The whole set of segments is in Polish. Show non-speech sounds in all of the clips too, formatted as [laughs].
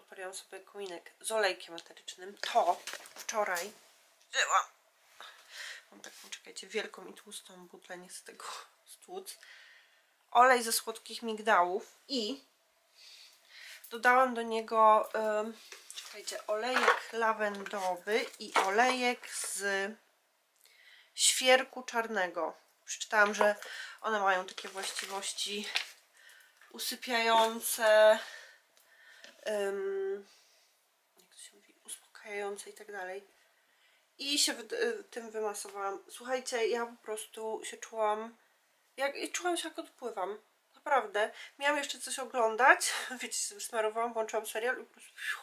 odpaliłam sobie kominek z olejkiem eterycznym, to wczoraj wzięłam. Mam taką, czekajcie, wielką i tłustą butlę, nie z tego [laughs] stłuc. Olej ze słodkich migdałów i dodałam do niego, czekajcie, olejek lawendowy i olejek z świerku czarnego. Przeczytałam, że one mają takie właściwości usypiające, um, jak to się mówi, uspokajające i tak dalej. I się y, tym wymasowałam. Słuchajcie, ja po prostu się czułam, jak, czułam się jak odpływam. Naprawdę. Miałam jeszcze coś oglądać, [laughs] wiecie, wysmarowałam, włączyłam serial i po prostu...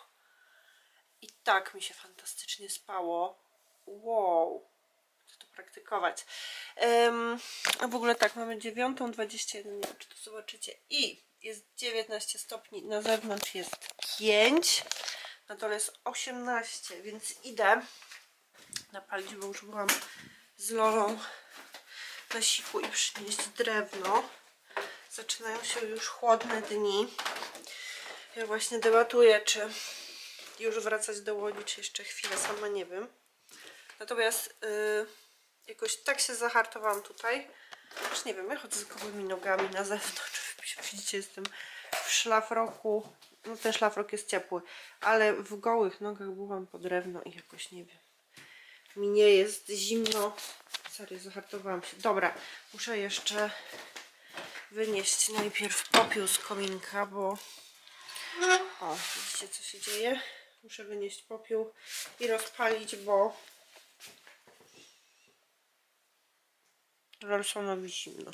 I tak mi się fantastycznie spało. Wow. Praktykować. Um, a w ogóle tak, mamy 9.21, nie wiem czy to zobaczycie. I jest 19 stopni, na zewnątrz jest 5, na dole jest 18, więc idę napalić, bo już byłam z Lolą na siku i przynieść drewno. Zaczynają się już chłodne dni. Ja właśnie debatuję, czy już wracać do Łodzi, czy jeszcze chwilę, sama nie wiem. Natomiast yy, jakoś tak się zahartowałam tutaj. Już nie wiem, ja chodzę z gołymi nogami na zewnątrz. Widzicie, jestem w szlafroku. No ten szlafrok jest ciepły, ale w gołych nogach byłam po drewno i jakoś nie wiem. Mi nie jest zimno. Serio, zahartowałam się. Dobra, muszę jeszcze wynieść najpierw popiół z kominka, bo... O, widzicie co się dzieje? Muszę wynieść popiół i rozpalić, bo Rolsonowi zimno.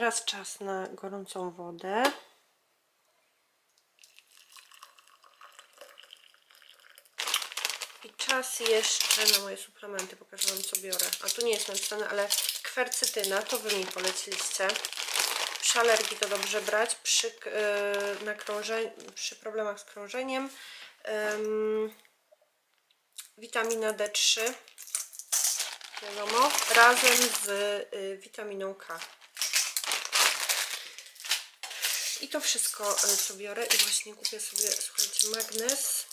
Teraz czas na gorącą wodę. I czas jeszcze na moje suplementy. Pokażę Wam co biorę. A tu nie jest napisane, ale kwercytyna, to Wy mi poleciliście. Przy alergii to dobrze brać, przy, yy, na przy problemach z krążeniem. Ym, witamina D3, wiadomo, razem z y, witaminą K. I to wszystko, y, co biorę. I właśnie kupię sobie, słuchajcie, magnez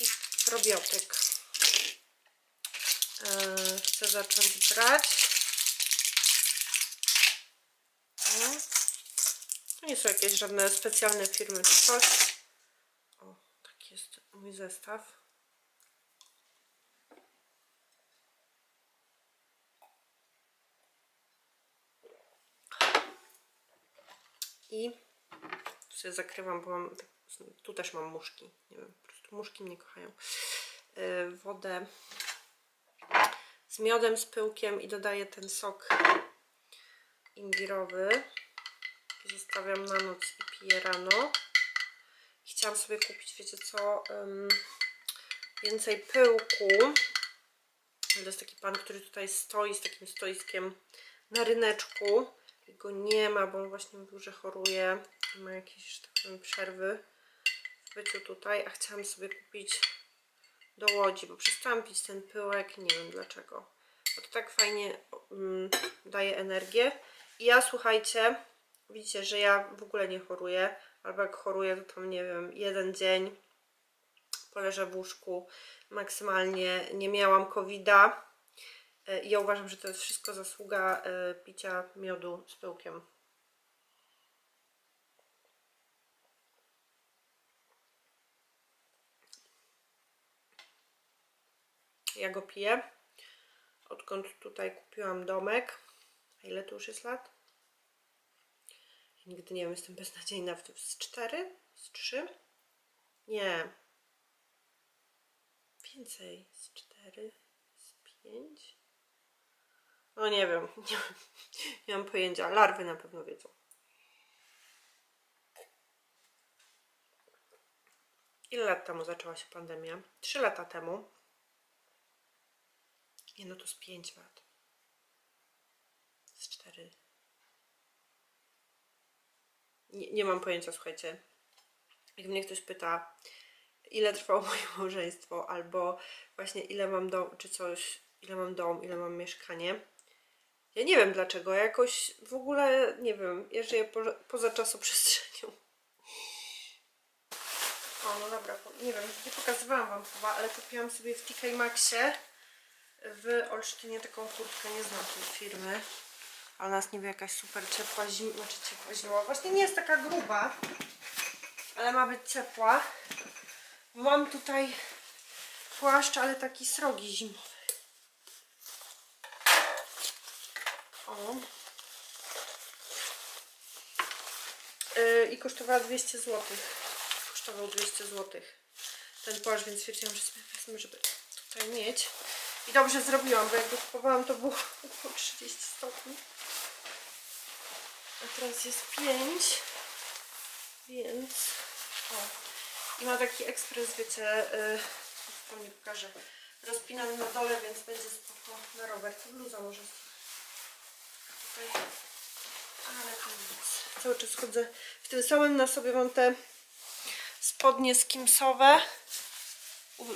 i probiotyk. Y, chcę zacząć brać. No. To nie są jakieś żadne specjalne firmy czy coś. O, taki jest mój zestaw. I tu sobie zakrywam, bo mam, tu też mam muszki. Nie wiem, po prostu muszki mnie kochają. Yy, wodę z miodem, z pyłkiem i dodaję ten sok imbirowy. Zostawiam na noc i piję rano. Chciałam sobie kupić, wiecie co, um, więcej pyłku. To jest taki pan, który tutaj stoi z takim stoiskiem na ryneczku. Go nie ma, bo on właśnie że choruje ma jakieś, że tak powiem, przerwy w byciu tutaj, a chciałam sobie kupić do Łodzi, bo przestałam pić ten pyłek, nie wiem dlaczego. Bo to tak fajnie um, daje energię. I ja, słuchajcie, widzicie, że ja w ogóle nie choruję, albo jak choruję, to tam, nie wiem, jeden dzień poleżę w łóżku, maksymalnie nie miałam covida. E, I ja uważam, że to jest wszystko zasługa e, picia miodu z pyłkiem. Ja go piję. Odkąd tutaj kupiłam domek. A ile to już jest lat? Nigdy nie wiem, jestem beznadziejna. W tym z 4? Z 3? Nie. Więcej. Z 4? Z 5? No nie wiem. [laughs] Nie, nie mam pojęcia. Larwy na pewno wiedzą. Ile lat temu zaczęła się pandemia? 3 lata temu. Nie, no to z 5 lat. Z 4. Nie, nie mam pojęcia, słuchajcie. Jak mnie ktoś pyta, ile trwało [laughs] moje małżeństwo, albo właśnie ile mam dom, czy coś, ile mam dom, ile mam mieszkanie. Ja nie wiem dlaczego, ja jakoś w ogóle, nie wiem, ja żyję po, poza czasoprzestrzenią. O, no dobra, nie wiem, nie pokazywałam Wam chyba, ale kupiłam sobie w TK Maxie w Olsztynie taką kurtkę, nie znam tej firmy. A u nas niby jakaś super ciepła zima, znaczy ciepła zima. Właśnie nie jest taka gruba, ale ma być ciepła. Mam tutaj płaszcz, ale taki srogi zimowy. O. Yy, I kosztowała 200 zł. Kosztował 200 zł ten płaszcz, więc stwierdziłam, że sobie żeby tutaj mieć. I dobrze zrobiłam, bo jak go kupowałam, to było około 30 stopni. A teraz jest 5, więc... O. I ma taki ekspres, wiecie, yy, to nie pokażę, rozpinany na dole, więc będzie spoko na rower. Bluza może Ale to nic. Cały czas chodzę w tym samym. Na sobie mam te spodnie skimsowe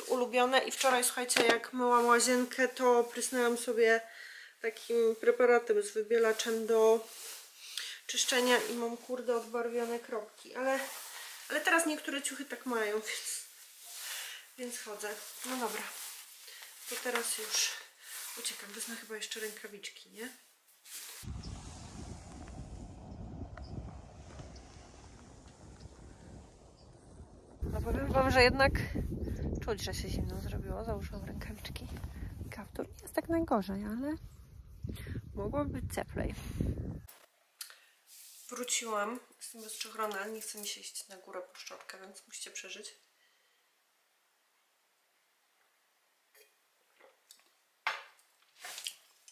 ulubione i wczoraj, słuchajcie, jak myłam łazienkę, to prysnęłam sobie takim preparatem z wybielaczem do czyszczenia i mam kurde odbarwione kropki, ale, ale teraz niektóre ciuchy tak mają, [laughs] więc, więc chodzę. No dobra, to teraz już uciekam. Wezmę chyba jeszcze rękawiczki, nie? Powiem Wam, że jednak czuć, że się zimno zrobiło. Założyłam rękawiczki. Kaptur nie jest tak najgorzej, ale mogłoby być cieplej. Wróciłam. Jestem bezczochrona, ale nie chce mi się iść na górę po szczotkę, więc musicie przeżyć.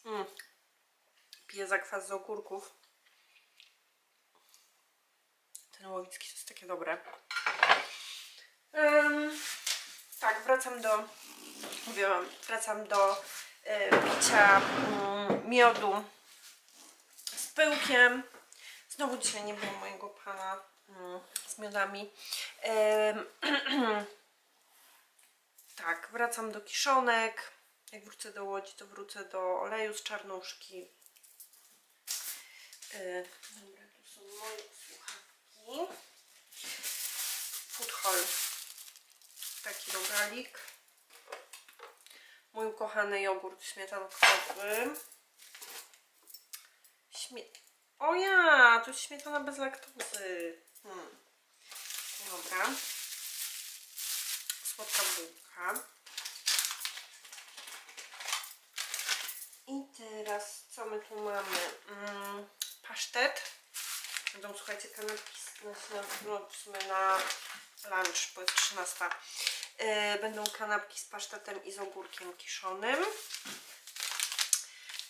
Mm. Piję zakwas z ogórków. Ten łowicki jest takie dobre. Em, tak, wracam do. Mówiłam, wracam do e, picia mm, miodu z pyłkiem. Znowu dzisiaj nie było mojego pana mm, z miodami. [clears throat] Tak, wracam do kiszonek. Jak wrócę do Łodzi, to wrócę do oleju z czarnuszki. E, dobra, tu są moje słuchawki. Food. Taki rogalik. Mój ukochany jogurt śmietankowy. Śmie... O ja, to jest śmietana bez laktozy. Hmm. Dobra. Słodka bułka. I teraz co my tu mamy? Mm, pasztet. Będą, słuchajcie, kanapki na, no, na lunch, bo jest 13. Yy, będą kanapki z pasztetem i z ogórkiem kiszonym.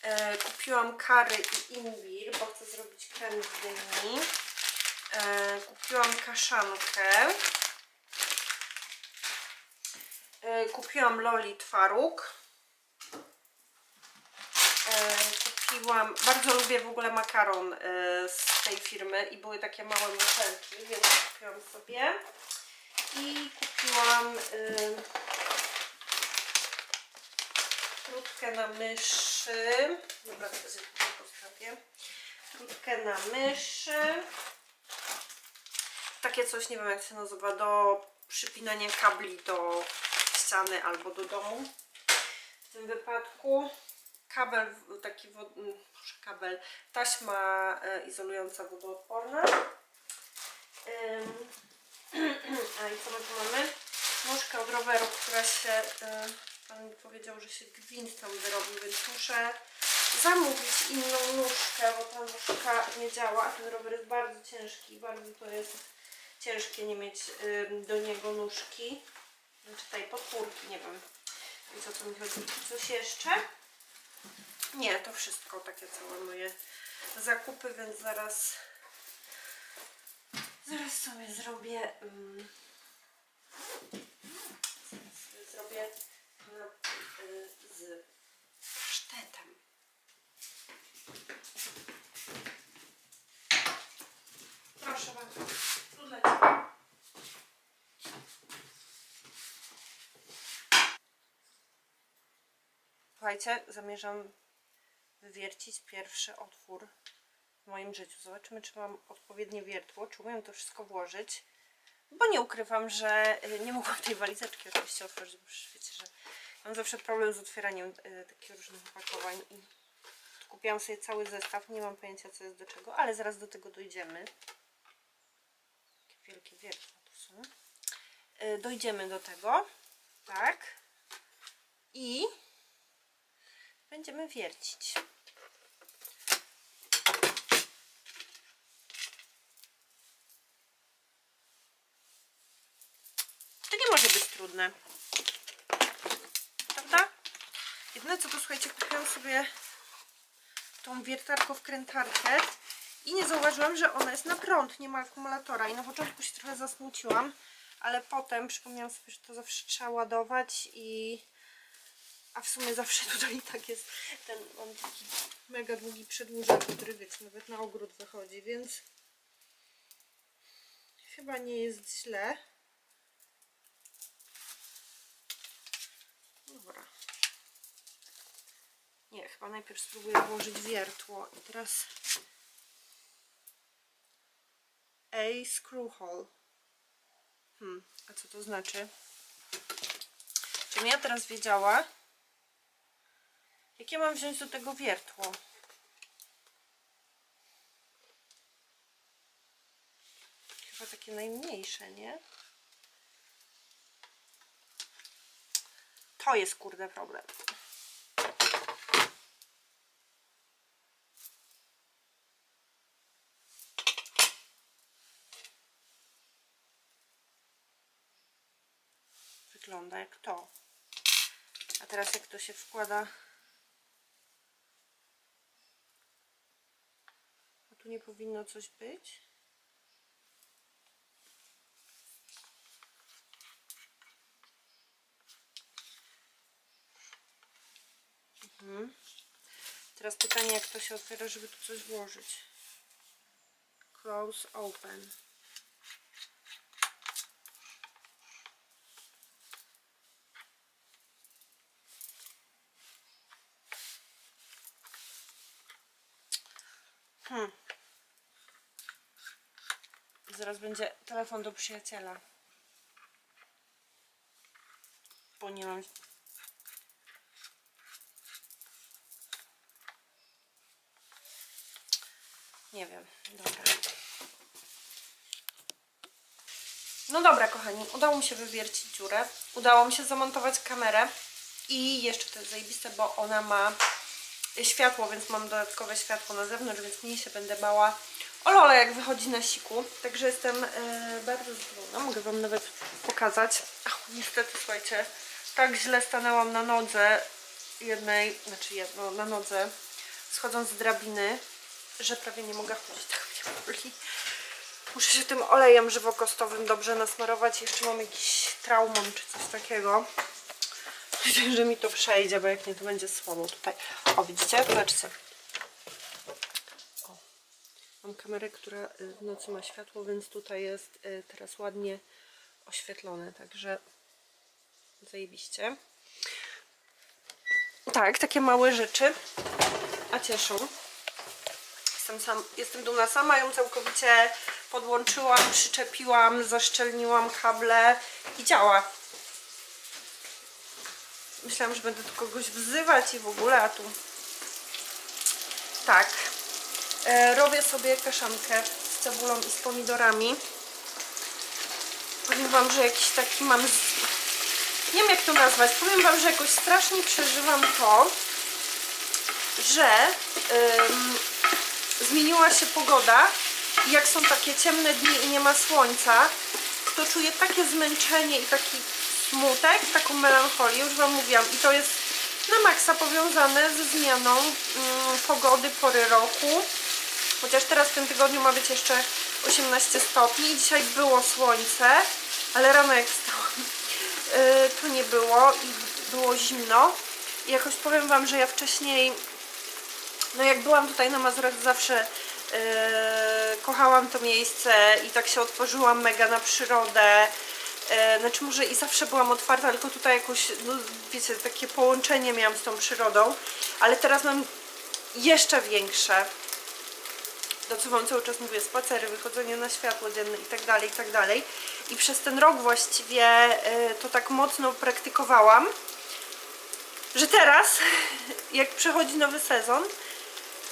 Yy, kupiłam kary i imbir, bo chcę zrobić krem z dyni. Yy, kupiłam kaszankę. Kupiłam loli twaróg. E, kupiłam, bardzo lubię w ogóle makaron e, z tej firmy i były takie małe muszelki, więc kupiłam sobie. I kupiłam e, trutkę na myszy. Dobra, to sobie postawię. Trutkę na myszy. Takie coś, nie wiem jak się nazywa, do przypinania kabli do ściany albo do domu. W tym wypadku kabel taki wod... kabel, taśma e, izolująca wodoodporna. Ym, A i co my tu mamy? Nóżkę od roweru, która się e, Pan mi powiedział, że się gwint tam wyrobił, więc muszę zamówić inną nóżkę, bo ta nóżka nie działa, a ten rower jest bardzo ciężki, bardzo to jest ciężkie nie mieć do niego nóżki. Znaczy tej podpórki, nie wiem. Więc co mi chodzi. Coś jeszcze? Nie, to wszystko, takie całe moje zakupy, więc zaraz zaraz sobie zrobię ym, zaraz sobie zrobię y, z pasztetem. Proszę bardzo, tu. Słuchajcie, zamierzam wywiercić pierwszy otwór w moim życiu. Zobaczymy, czy mam odpowiednie wiertło, czy umiem to wszystko włożyć. Bo nie ukrywam, że y, nie mogłam tej walizeczki oczywiście otworzyć, bo wiecie, że mam zawsze problem z otwieraniem y, takich różnych opakowań i kupiłam sobie cały zestaw, nie mam pojęcia co jest do czego, ale zaraz do tego dojdziemy. Jakie wielkie wiertła tu są. Y, Dojdziemy do tego, tak. I będziemy wiercić. To nie może być trudne. Prawda? Jedyne co to słuchajcie, kupiłam sobie tą wiertarką wkrętarkę i nie zauważyłam, że ona jest na prąd, nie ma akumulatora i na początku się trochę zasmuciłam, ale potem przypomniałam sobie, że to zawsze trzeba ładować i a w sumie zawsze [laughs] tutaj i tak jest ten, mam taki mega długi przedłużacz, który wiecie, nawet na ogród wychodzi, więc chyba nie jest źle. Dobra. Nie, chyba najpierw spróbuję włożyć wiertło i teraz A screw hole. Hmm, a co to znaczy? Żebym ja teraz wiedziała, jakie mam wziąć do tego wiertło. Chyba takie najmniejsze, nie? To jest kurde problem. Wygląda jak to. A teraz jak to się wkłada A tu nie powinno coś być? Mhm. Teraz pytanie, jak to się otwiera, żeby tu coś włożyć. Close, open. Hmm. Zaraz będzie telefon do przyjaciela. Bo nie mam. Nie wiem. Dobra. No dobra, kochani, udało mi się wywiercić dziurę. Udało mi się zamontować kamerę. I jeszcze to jest zajebiste, bo ona ma światło, więc mam dodatkowe światło na zewnątrz, więc mniej się będę bała o Lola jak wychodzi na siku. Także jestem e, bardzo zadowolona. Mogę Wam nawet pokazać. Ach, niestety, słuchajcie, tak źle stanęłam na nodze jednej, znaczy jedno, na nodze, schodząc z drabiny, że prawie nie mogę chodzić. Tak mnie boli. Muszę się tym olejem żywokostowym dobrze nasmarować. Jeszcze mam jakiś traumon czy coś takiego. [laughs] Myślę, że mi to przejdzie, bo jak nie, to będzie słabo tutaj. O, widzicie? Patrzcie. O. Mam kamerę, która y, w nocy ma światło, więc tutaj jest y, teraz ładnie oświetlone, także zajebiście. Tak, takie małe rzeczy, a cieszą. Jestem, sam, jestem dumna sama, ją całkowicie podłączyłam, przyczepiłam, zaszczelniłam kable i działa. Myślałam, że będę tu kogoś wzywać i w ogóle, a tu... Tak. E, robię sobie kaszankę z cebulą i z pomidorami. Powiem Wam, że jakiś taki mam... Nie wiem jak to nazwać. Powiem Wam, że jakoś strasznie przeżywam to, że ym, zmieniła się pogoda i jak są takie ciemne dni i nie ma słońca, to czuję takie zmęczenie i taki smutek, taką melancholię, już Wam mówiłam. I to jest na maksa powiązane ze zmianą ym, pogody, pory roku. Chociaż teraz w tym tygodniu ma być jeszcze 18 stopni. Dzisiaj było słońce, ale rano jak wstałam, yy, [laughs] to nie było i było zimno. I jakoś powiem Wam, że ja wcześniej, no jak byłam tutaj na Mazurach, zawsze yy, kochałam to miejsce i tak się otworzyłam mega na przyrodę. Yy, znaczy może i zawsze byłam otwarta, tylko tutaj jakoś, no wiecie, takie połączenie miałam z tą przyrodą. Ale teraz mam jeszcze większe to co wam cały czas mówię, spacery, wychodzenie na światło dzienne i tak dalej, i tak dalej. I przez ten rok właściwie y, to tak mocno praktykowałam, że teraz, [laughs] jak przychodzi nowy sezon,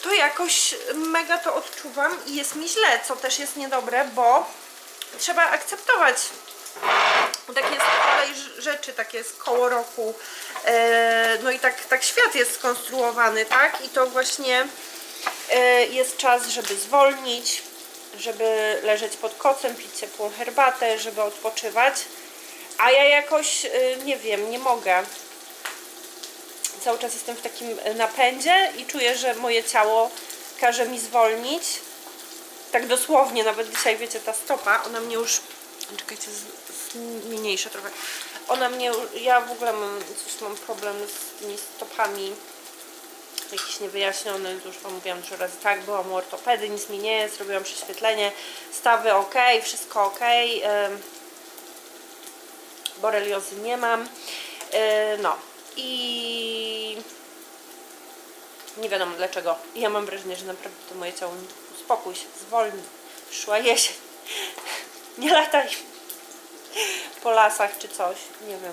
to jakoś mega to odczuwam i jest mi źle, co też jest niedobre, bo trzeba akceptować tak jest kolej rzeczy, tak jest koło roku. E, no i tak, tak świat jest skonstruowany, tak? I to właśnie E, jest czas, żeby zwolnić, żeby leżeć pod kocem, pić ciepłą herbatę, żeby odpoczywać. A ja jakoś, e, nie wiem, nie mogę. Cały czas jestem w takim napędzie i czuję, że moje ciało każe mi zwolnić. Tak dosłownie, nawet dzisiaj, wiecie, ta stopa, ona mnie już... Czekajcie, mniejsza trochę. Ona mnie, ja w ogóle mam, coś mam problem z tymi stopami jakiś niewyjaśniony, już Wam mówiłam dużo razy, tak, byłam u ortopedy, nic mi nie jest, zrobiłam prześwietlenie, stawy ok, wszystko ok, boreliozy nie mam, no i nie wiadomo dlaczego. Ja mam wrażenie, że naprawdę to moje ciało uspokój się, zwolni, przyszła jesień, [laughs] nie lataj po lasach czy coś, nie wiem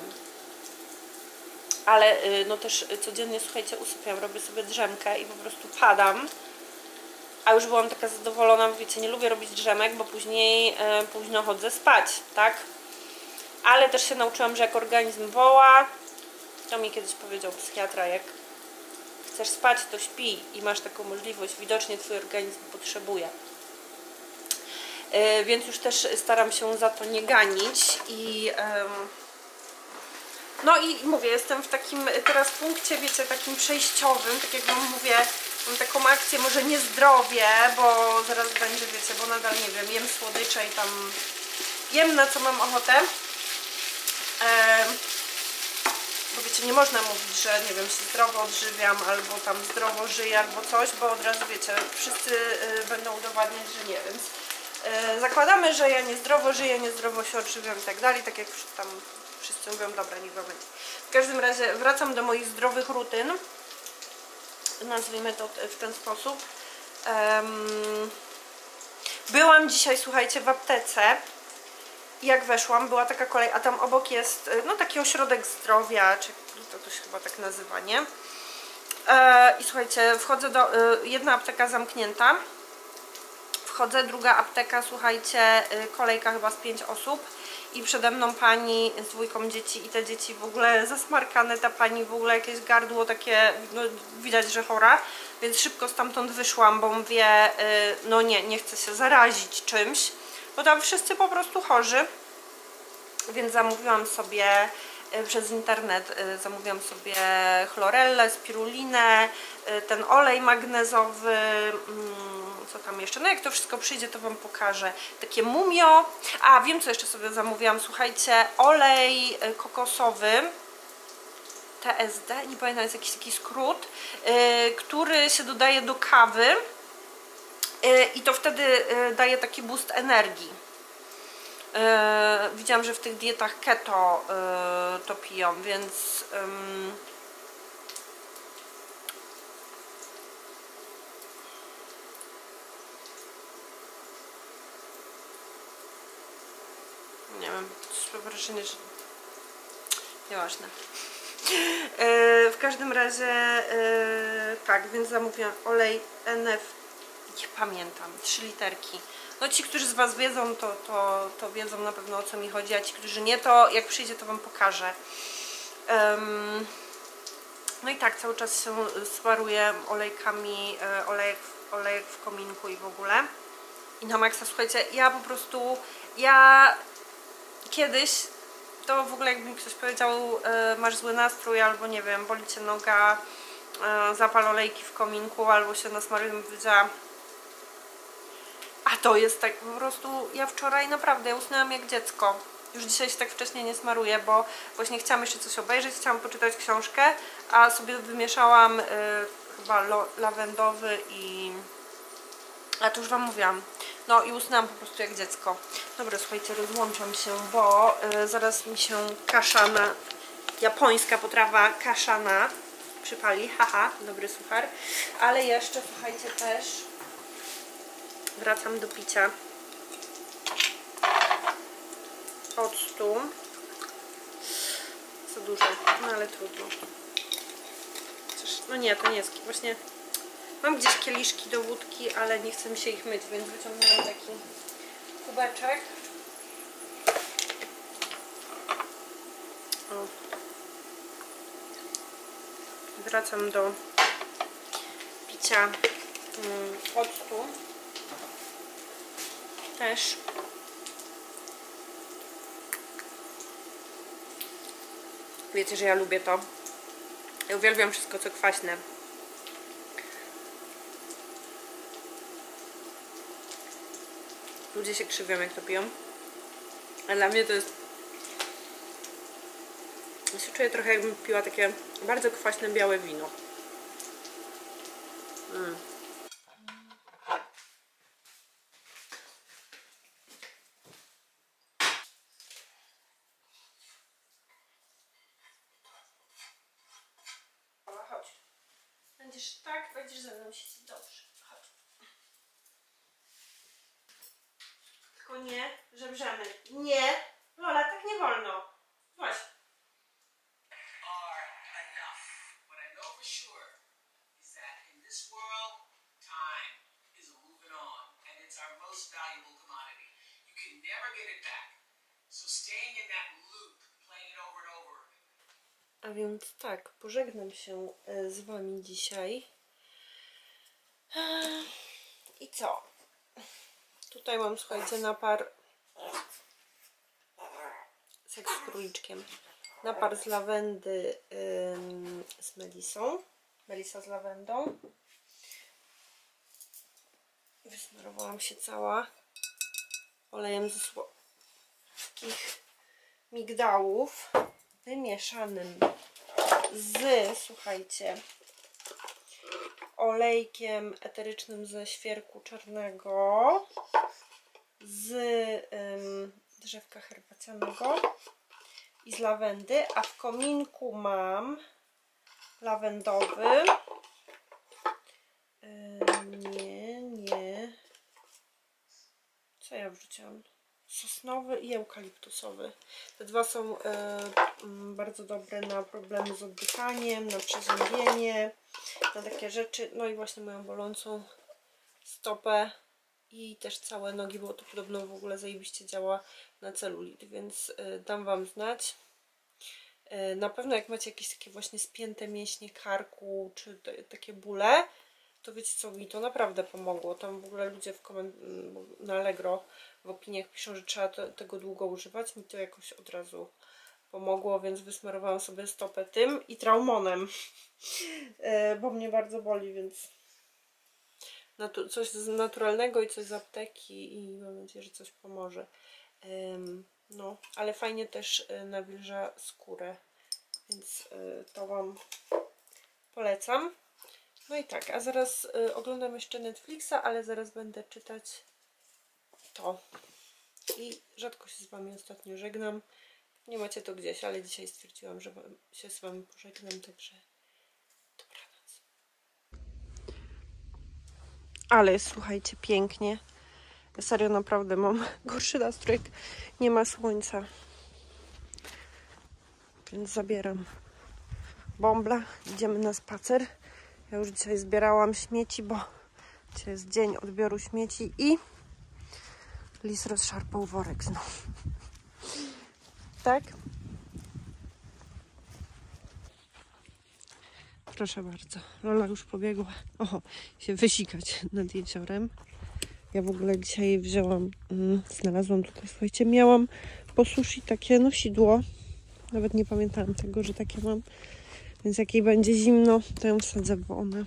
ale y, no też codziennie, słuchajcie, usypiam, robię sobie drzemkę i po prostu padam. A już byłam taka zadowolona, wiecie, nie lubię robić drzemek, bo później e, późno chodzę spać, tak? Ale też się nauczyłam, że jak organizm woła, to mi kiedyś powiedział psychiatra, jak chcesz spać, to śpi i masz taką możliwość, widocznie Twój organizm potrzebuje. E, więc już też staram się za to nie ganić i... No i mówię, jestem w takim teraz punkcie, wiecie, takim przejściowym, tak jak wam mówię, mam taką akcję, może nie zdrowie, bo zaraz będzie, wiecie, bo nadal, nie wiem, jem słodycze i tam jem na co mam ochotę. Bo wiecie, nie można mówić, że nie wiem, się zdrowo odżywiam, albo tam zdrowo żyję, albo coś, bo od razu, wiecie, wszyscy y, będą udowadniać, że nie, y, zakładamy, że ja niezdrowo żyję, niezdrowo się odżywiam i tak dalej, tak jak tam wszyscy mówią, dobra, niech będzie. W każdym razie wracam do moich zdrowych rutyn. Nazwijmy to w ten sposób. Byłam dzisiaj, słuchajcie, w aptece. Jak weszłam, była taka kolej, a tam obok jest no taki ośrodek zdrowia, czy to, to się chyba tak nazywa, nie? E, I słuchajcie, wchodzę do, e, jedna apteka zamknięta, wchodzę, druga apteka, słuchajcie, y, kolejka chyba z pięć osób i przede mną pani z dwójką dzieci i te dzieci w ogóle zasmarkane, ta pani w ogóle jakieś gardło takie, no, widać, że chora, więc szybko stamtąd wyszłam, bo mówię, y, no nie, nie chcę się zarazić czymś, bo tam wszyscy po prostu chorzy, więc zamówiłam sobie przez internet zamówiłam sobie chlorellę, spirulinę, ten olej magnezowy, mm, co tam jeszcze, no jak to wszystko przyjdzie to Wam pokażę. Takie mumio, a wiem co jeszcze sobie zamówiłam, słuchajcie, olej kokosowy TSD, nie pamiętam, jest jakiś taki skrót, który się dodaje do kawy i to wtedy daje taki boost energii. Widziałam, że w tych dietach keto to piją, więc nie wiem, wrażenie, że nieważne. E, w każdym razie e, tak, więc zamówiłam olej NF, nie pamiętam, 3 literki No ci, którzy z Was wiedzą, to, to, to wiedzą na pewno o co mi chodzi, a ci, którzy nie, to jak przyjdzie, to Wam pokażę. Um, no i tak, cały czas się smaruję olejkami, e, olejek, olejek w kominku i w ogóle. I na maksa, słuchajcie, ja po prostu, ja kiedyś, to w ogóle jakby mi ktoś powiedział, e, masz zły nastrój, albo nie wiem, boli Cię noga, e, zapal olejki w kominku, albo się nasmaruję, bym powiedziała, a to jest tak, po prostu, ja wczoraj naprawdę, usnęłam jak dziecko. Już dzisiaj się tak wcześnie nie smaruję, bo właśnie chciałam jeszcze coś obejrzeć, chciałam poczytać książkę, a sobie wymieszałam y, chyba lawendowy i... A to już Wam mówiłam. No i usnęłam po prostu jak dziecko. Dobra, słuchajcie, rozłączam się, bo y, zaraz mi się kaszana, japońska potrawa kaszana przypali. Haha, dobry suchar. Ale jeszcze, słuchajcie, też wracam do picia. Octu za dużo, no ale trudno. Chociaż, no nie, to nie jest właśnie mam gdzieś kieliszki do wódki, ale nie chcę mi się ich myć, więc wyciągnąłem taki kubeczek. O. wracam do picia. Mm, octu też Wiecie, że ja lubię to. Ja uwielbiam wszystko, co kwaśne. Ludzie się krzywią, jak to piją. A dla mnie to jest... Ja się czuję trochę, jakbym piła takie bardzo kwaśne, białe wino. Mm. Pożegnam się e, z Wami dzisiaj. Eee, I co? Tutaj mam, słuchajcie, napar seks z króliczkiem. Napar z lawendy ym, z melisą. Melisa z lawendą. Wysmarowałam się cała olejem ze słodkich migdałów wymieszanym z, słuchajcie, olejkiem eterycznym ze świerku czarnego, z ym, drzewka herbacianego i z lawendy, a w kominku mam lawendowy. Ym, nie, nie. Co ja wrzuciłam? Sosnowy i eukaliptusowy. Te dwa są e, mm, bardzo dobre na problemy z oddychaniem, na przeziębienie, na takie rzeczy. No i właśnie moją bolącą stopę i też całe nogi, bo to podobno w ogóle zajebiście działa na celulit, więc e, dam Wam znać. E, Na pewno jak macie jakieś takie właśnie spięte mięśnie karku, czy te, takie bóle, to wiecie co, mi to naprawdę pomogło. Tam w ogóle ludzie w na Allegro w opiniach piszą, że trzeba te, tego długo używać. Mi to jakoś od razu pomogło, więc wysmarowałam sobie stopę tym i traumonem, [laughs] E, bo mnie bardzo boli, więc natu- coś z naturalnego i coś z apteki i mam nadzieję, że coś pomoże. Em, no, ale fajnie też e, nawilża skórę, więc e, to Wam polecam. No i tak, a zaraz y, oglądam jeszcze Netflixa, ale zaraz będę czytać to. I rzadko się z Wami ostatnio żegnam. Nie macie to gdzieś, ale dzisiaj stwierdziłam, że się z Wami pożegnam, także dobranoc. Ale słuchajcie, pięknie. Serio naprawdę mam [laughs] gorszy nastrój, nie ma słońca. Więc zabieram bąbla, idziemy na spacer. Ja już dzisiaj zbierałam śmieci, bo dzisiaj jest dzień odbioru śmieci i Lis rozszarpał worek znowu. [laughs] Tak? Proszę bardzo. Lola już pobiegła. Oho, się wysikać nad jeziorem. Ja w ogóle dzisiaj wzięłam, mm, znalazłam tutaj, słuchajcie, miałam po sushi takie nosidło. Nawet nie pamiętałam tego, że takie mam. Więc jak jej będzie zimno, to ją wsadzę, bo ona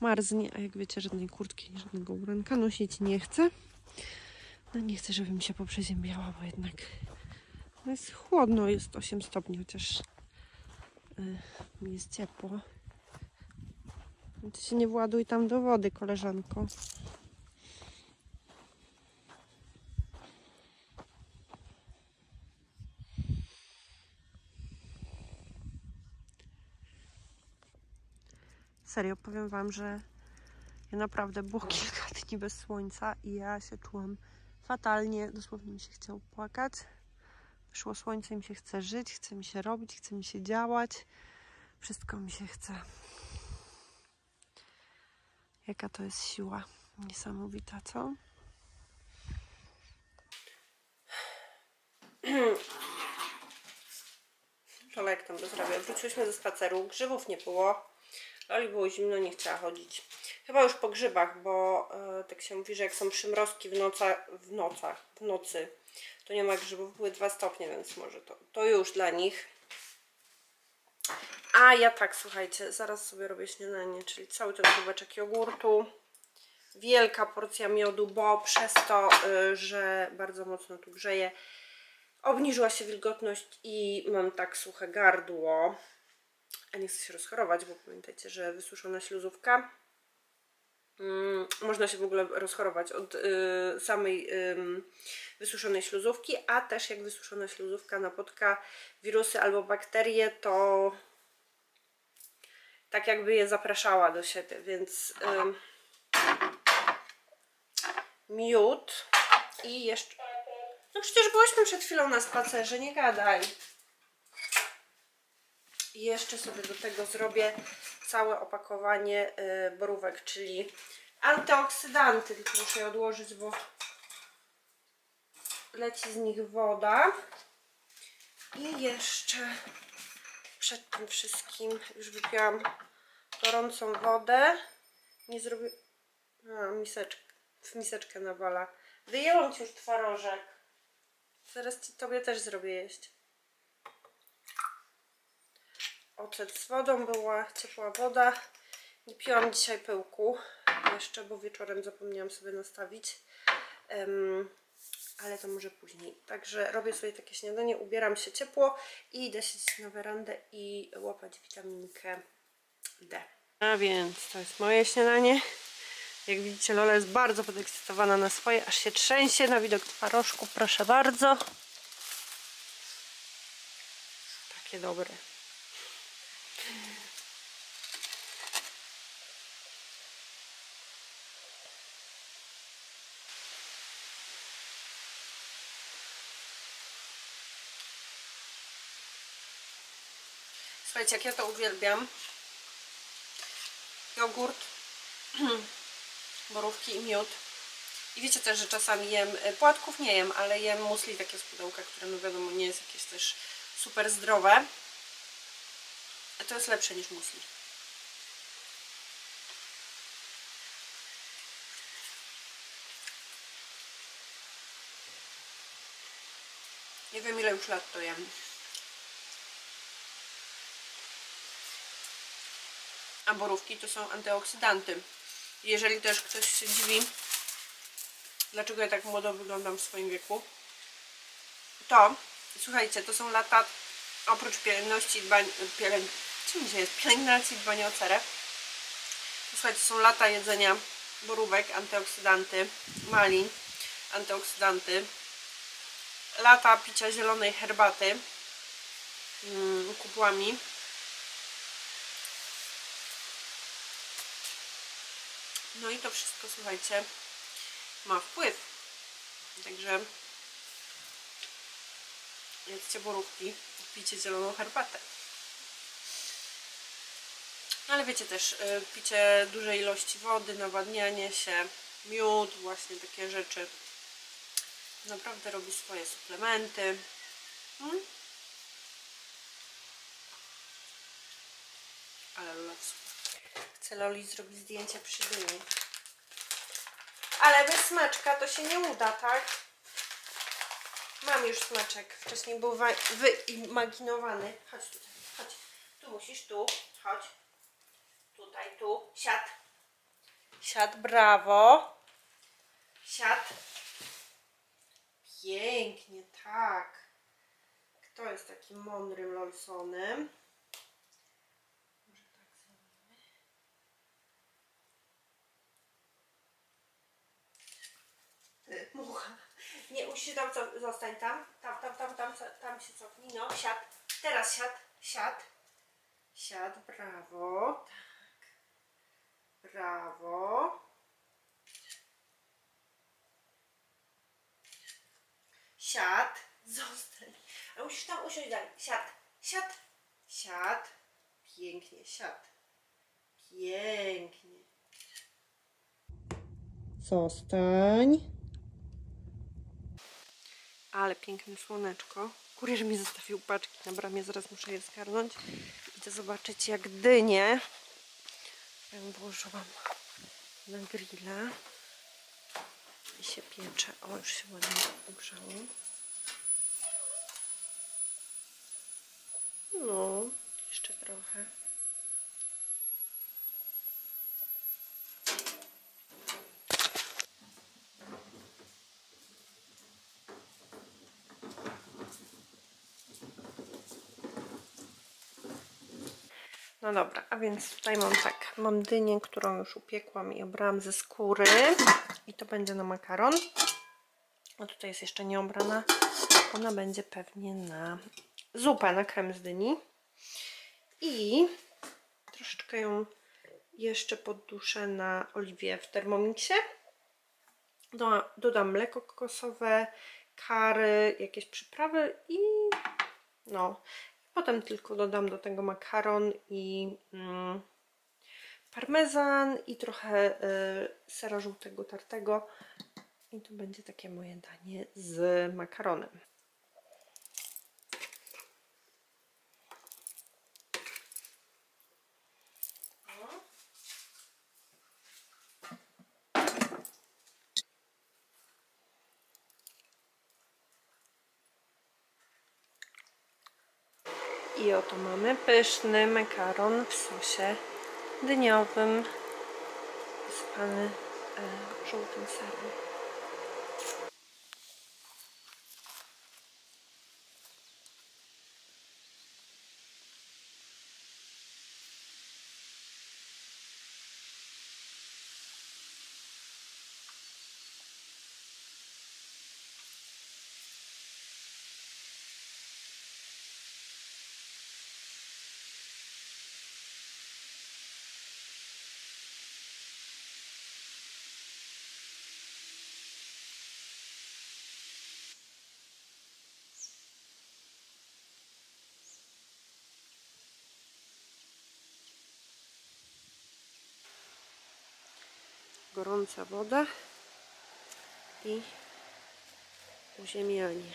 marznie. A jak wiecie, żadnej kurtki, żadnego ubranka nosić nie chcę. No nie chcę, żeby mi się poprzeziębiała, bo jednak no jest chłodno, jest 8 stopni, chociaż y, mi jest ciepło. Ty się nie właduj tam do wody, koleżanko. Serio, powiem Wam, że ja naprawdę było kilka dni bez słońca i ja się czułam fatalnie. Dosłownie mi się chciało płakać. Wyszło słońce, mi się chce żyć, chce mi się robić, chce mi się działać. Wszystko mi się chce. Jaka to jest siła niesamowita, co? [clears throat] Czolek tam dozrabia. Wróciłyśmy ze spaceru. Grzybów nie było. Loli było zimno, nie chciała chodzić. Chyba już po grzybach, bo e, tak się mówi, że jak są przymrozki w, noca, w nocach, w nocy, to nie ma grzybów. Były dwa stopnie, więc może to, to już dla nich. A ja tak, słuchajcie, zaraz sobie robię śniadanie, czyli cały ten kubeczek jogurtu. Wielka porcja miodu, bo przez to, y, że bardzo mocno tu grzeje, obniżyła się wilgotność i mam tak suche gardło. A nie chcę się rozchorować, bo pamiętajcie, że wysuszona śluzówka można się w ogóle rozchorować od y, samej wysuszonej śluzówki, a też jak wysuszona śluzówka napotka wirusy albo bakterie, to tak jakby je zapraszała do siebie, więc miód i jeszcze... No przecież byłyśmy przed chwilą na spacerze, nie gadaj. I jeszcze sobie do tego zrobię całe opakowanie y, borówek, czyli antyoksydanty. Tylko muszę je odłożyć, bo leci z nich woda. I jeszcze przed tym wszystkim już wypiłam gorącą wodę. Nie zrobię... A, miseczkę. W miseczkę nawala. Wyjęłam Ci już twarożek. Zaraz ci, Tobie też zrobię jeść. Ocet z wodą, była ciepła woda. Nie piłam dzisiaj pyłku jeszcze, bo wieczorem zapomniałam sobie nastawić. Um, ale to może później. Także robię sobie takie śniadanie, ubieram się ciepło i idę siedzieć na werandę i łapać witaminkę D. A więc to jest moje śniadanie. Jak widzicie Lola jest bardzo podekscytowana na swoje, aż się trzęsie na widok twarożku. Proszę bardzo. Takie dobre. Słuchajcie, jak ja to uwielbiam. Jogurt, [clears throat] borówki i miód. I wiecie też, że czasami jem, y, płatków nie jem, ale jem musli takie z pudełka, które no wiadomo nie jest jakieś też super zdrowe. A to jest lepsze niż musli. Nie wiem ile już lat to jem. A borówki to są antyoksydanty. Jeżeli też ktoś się dziwi, dlaczego ja tak młodo wyglądam w swoim wieku, to słuchajcie, to są lata oprócz pielęgności dbań, pielęg, czym dzisiaj jest? Pielęgnacji i dbania o cerę. Słuchajcie, są lata jedzenia borówek, antyoksydanty, malin, antyoksydanty, lata picia zielonej herbaty mm, kupłami. No i to wszystko, słuchajcie, ma wpływ. Także jedzcie borówki, picie zieloną herbatę. Ale wiecie też, y, picie dużej ilości wody, nawadnianie się, miód, właśnie takie rzeczy Naprawdę robi swoje suplementy. Hmm? Ale Lola super. Chcę Loli zrobić zdjęcie przy dyni. Ale bez smaczka to się nie uda, tak? Mam już smaczek. Wcześniej był wa- wyimaginowany. Chodź tutaj, chodź. Tu musisz, tu, chodź. Tutaj, tu. Siad. Siad, brawo. Siad. Pięknie, tak. Kto jest takim mądrym Lolsonem? Może tak zrobimy. Y, Mucha. Nie, musisz tam co, zostań tam. Tam, tam, tam, tam, tam się cofnij. No, siad. Teraz siad, siad. Siad, brawo. Tak. Brawo. Siad. Zostań. A musisz tam usiąść dalej. Siad. Siad. Siad. Pięknie, siad. Pięknie. Zostań. Ale piękne słoneczko. Kurier mi zostawił paczki na bramie, zaraz muszę je zgarnąć. Idę zobaczyć jak dynie. Ja włożyłam na grilla. I się piecze. O, już się ładnie ugrzało. No, jeszcze trochę. No dobra, a więc tutaj mam tak, mam dynię, którą już upiekłam i obrałam ze skóry i to będzie na makaron. A tutaj jest jeszcze nieobrana, ona będzie pewnie na zupę, na krem z dyni. I troszeczkę ją jeszcze podduszę na oliwie w Thermomixie. Do, dodam mleko kokosowe, kary, jakieś przyprawy i no, Potem tylko dodam do tego makaron i mm, parmezan i trochę y, sera żółtego tartego. I to będzie takie moje danie z makaronem. I oto mamy pyszny makaron w sosie dyniowym wysypany e, żółtym serem. Gorąca woda i uziemianie.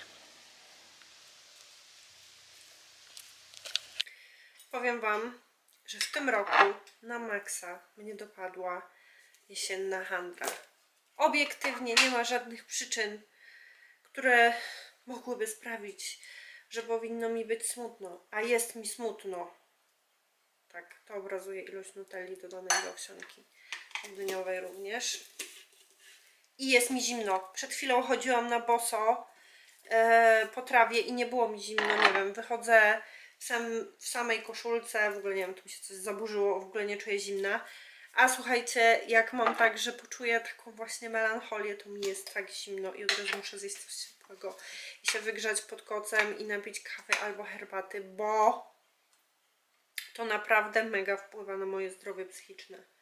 Powiem Wam, że w tym roku na maksa mnie dopadła jesienna handra. Obiektywnie nie ma żadnych przyczyn, które mogłyby sprawić, że powinno mi być smutno, a jest mi smutno. Tak, to obrazuje ilość nutelli dodanej do owsianki dyniowej również. I jest mi zimno. Przed chwilą chodziłam na boso e, po trawie i nie było mi zimno, nie wiem, wychodzę w, sam, w samej koszulce, w ogóle nie wiem, tu mi się coś zaburzyło, w ogóle nie czuję zimna. A słuchajcie, jak mam tak, że poczuję taką właśnie melancholię, to mi jest tak zimno i od razu muszę zjeść coś ciepłego i się wygrzać pod kocem i napić kawy albo herbaty, bo to naprawdę mega wpływa na moje zdrowie psychiczne.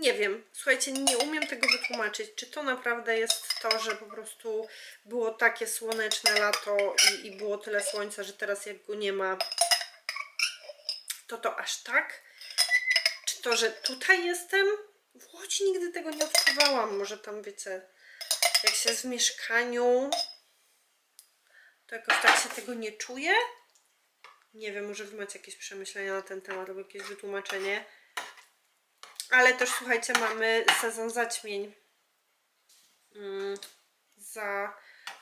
Nie wiem, słuchajcie, nie umiem tego wytłumaczyć. Czy to naprawdę jest to, że po prostu było takie słoneczne lato i, i było tyle słońca, że teraz jak go nie ma, to to aż tak? Czy to, że tutaj jestem W Łodzi nigdy tego nie odczuwałam. Może tam, wiecie, jak się w mieszkaniu, to jakoś tak się tego nie czuje. Nie wiem, może wy macie jakieś przemyślenia na ten temat albo jakieś wytłumaczenie. Ale też słuchajcie, mamy sezon zaćmień. Mm, za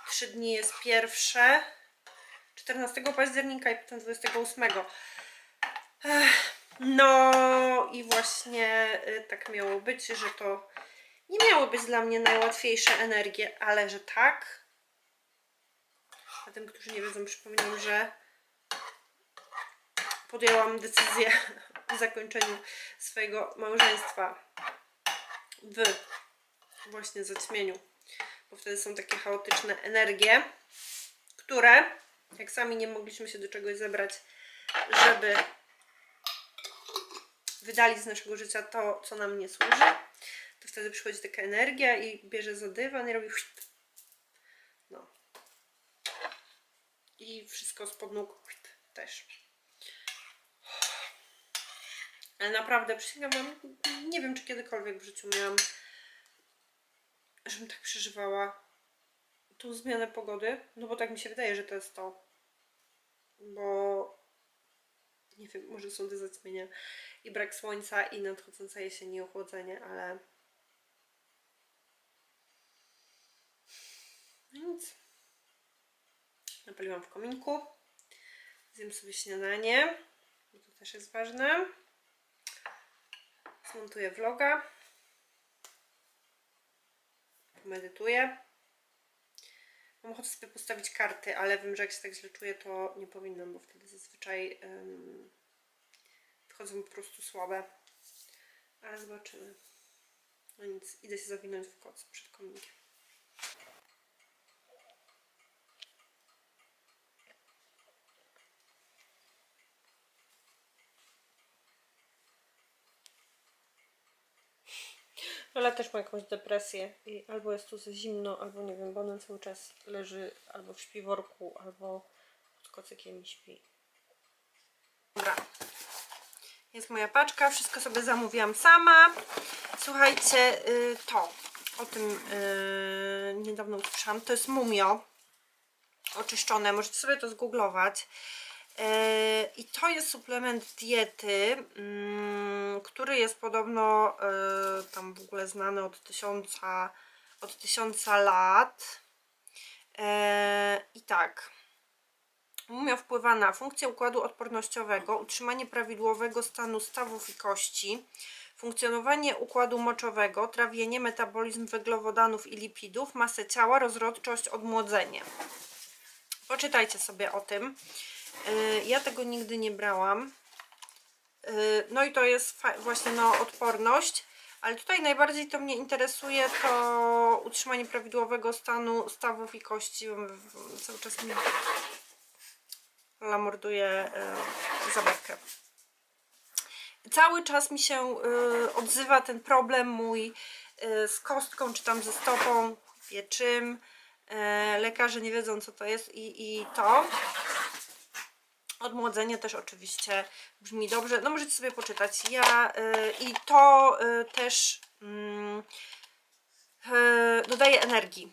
3 dni jest pierwsze. 14 października i potem 28. Ech, no i właśnie y, tak miało być, że to nie miało być dla mnie najłatwiejsze energie, ale że tak. A tym, którzy nie wiedzą, przypominam, że podjęłam decyzję zakończeniu swojego małżeństwa w właśnie zaćmieniu, bo wtedy są takie chaotyczne energie, które, jak sami nie mogliśmy się do czegoś zebrać, żeby wydali z naszego życia to, co nam nie służy, to wtedy przychodzi taka energia i bierze za dywan i robi. No. I wszystko spod nóg też. Ale naprawdę, przysięgam wam, nie wiem, czy kiedykolwiek w życiu miałam, żebym tak przeżywała tą zmianę pogody, no bo tak mi się wydaje, że to jest to. Bo nie wiem, może są te zaćmienia i brak słońca i nadchodząca jesień i ochłodzenie, ale no nic. Napaliłam w kominku. Zjem sobie śniadanie, to też jest ważne. Zmontuję vloga. Medytuję. Mam ochotę sobie postawić karty, ale wiem, że jak się tak źle czuję, to nie powinnam, bo wtedy zazwyczaj um, wchodzą po prostu słabe. Ale zobaczymy. No nic, idę się zawinąć w koc przed kominkiem. Lola też ma jakąś depresję i albo jest tu za zimno, albo nie wiem, bo ona cały czas leży albo w śpiworku, albo pod kocykiem śpi. Dobra. Jest moja paczka, wszystko sobie zamówiłam sama. Słuchajcie, y, to, o tym y, niedawno usłyszałam, to jest mumio oczyszczone, możecie sobie to zgooglować. I to jest suplement diety, mm, który jest podobno e, tam w ogóle znany od tysiąca, od tysiąca lat. E, I tak. Mumia wpływa na funkcję układu odpornościowego, utrzymanie prawidłowego stanu stawów i kości, funkcjonowanie układu moczowego, trawienie, metabolizm węglowodanów i lipidów, masę ciała, rozrodczość, odmłodzenie. Poczytajcie sobie o tym. Y, ja tego nigdy nie brałam. Y, no i to jest właśnie no, odporność. Ale tutaj najbardziej to mnie interesuje to utrzymanie prawidłowego stanu stawów i kości. Cały czas mi lamorduje y, zabawkę. Cały czas mi się odzywa ten problem mój z kostką, czy tam ze stopą, wie czym. Lekarze nie wiedzą co to jest i, i to. Odmłodzenie też oczywiście brzmi dobrze. No możecie sobie poczytać. Ja yy, i to yy, też yy, dodaje energii,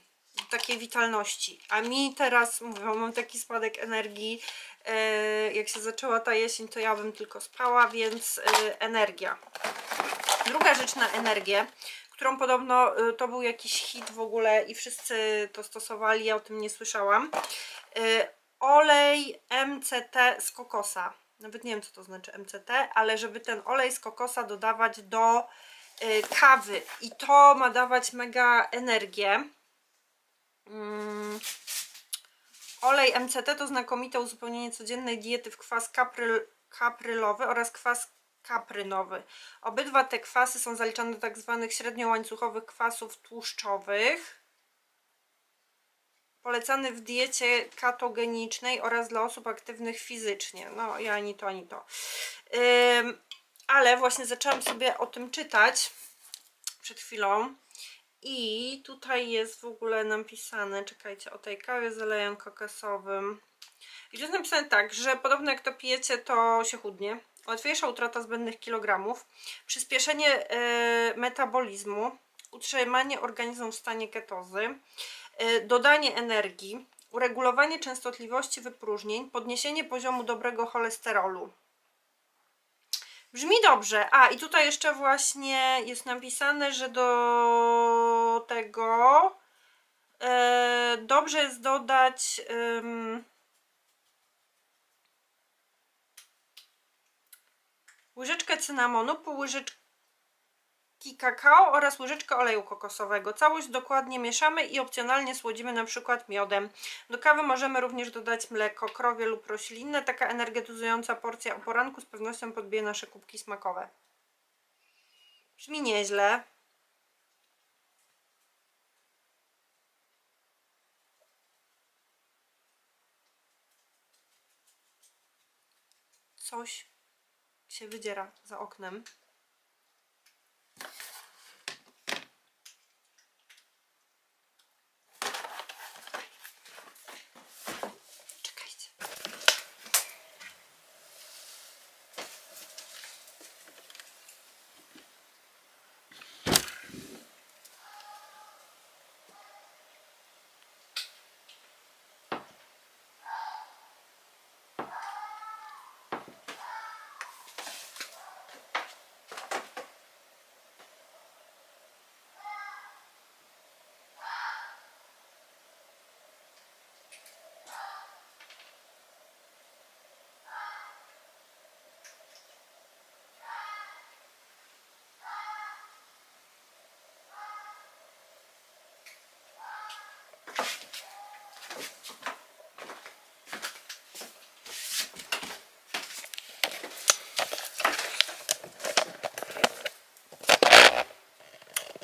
takiej witalności. A mi teraz, mówię, mam taki spadek energii. Y, jak się zaczęła ta jesień, to ja bym tylko spała, więc y, energia. Druga rzecz na energię, którą podobno y, to był jakiś hit w ogóle i wszyscy to stosowali, ja o tym nie słyszałam olej MCT z kokosa. Nawet nie wiem, co to znaczy MCT, ale żeby ten olej z kokosa dodawać do y, kawy. I to ma dawać mega energię. Mm. Olej MCT to znakomite uzupełnienie codziennej diety w kwas kapryl, kaprylowy oraz kwas kaprynowy. Obydwa te kwasy są zaliczane do tak zwanych średniołańcuchowych kwasów tłuszczowych polecany w diecie katogenicznej oraz dla osób aktywnych fizycznie. No, ja ani to, ani to. Ale właśnie zaczęłam sobie o tym czytać przed chwilą. I tutaj jest w ogóle napisane, czekajcie, o tej kawie z olejem kokosowym. I tu jest napisane tak, że podobno jak to pijecie, to się chudnie, łatwiejsza utrata zbędnych kilogramów, przyspieszenie e, metabolizmu, utrzymanie organizmu w stanie ketozy, dodanie energii, uregulowanie częstotliwości wypróżnień, podniesienie poziomu dobrego cholesterolu. Brzmi dobrze. A i tutaj jeszcze właśnie jest napisane, że do tego e, dobrze jest dodać. łyżeczkę cynamonu, pół łyżeczki kakao oraz łyżeczkę oleju kokosowego. Całość dokładnie mieszamy i opcjonalnie słodzimy na przykład miodem. Do kawy możemy również dodać mleko, krowie lub roślinne. Taka energetyzująca porcja o poranku z pewnością podbije nasze kubki smakowe. Brzmi nieźle. Coś się wydziera za oknem. Czekajcie.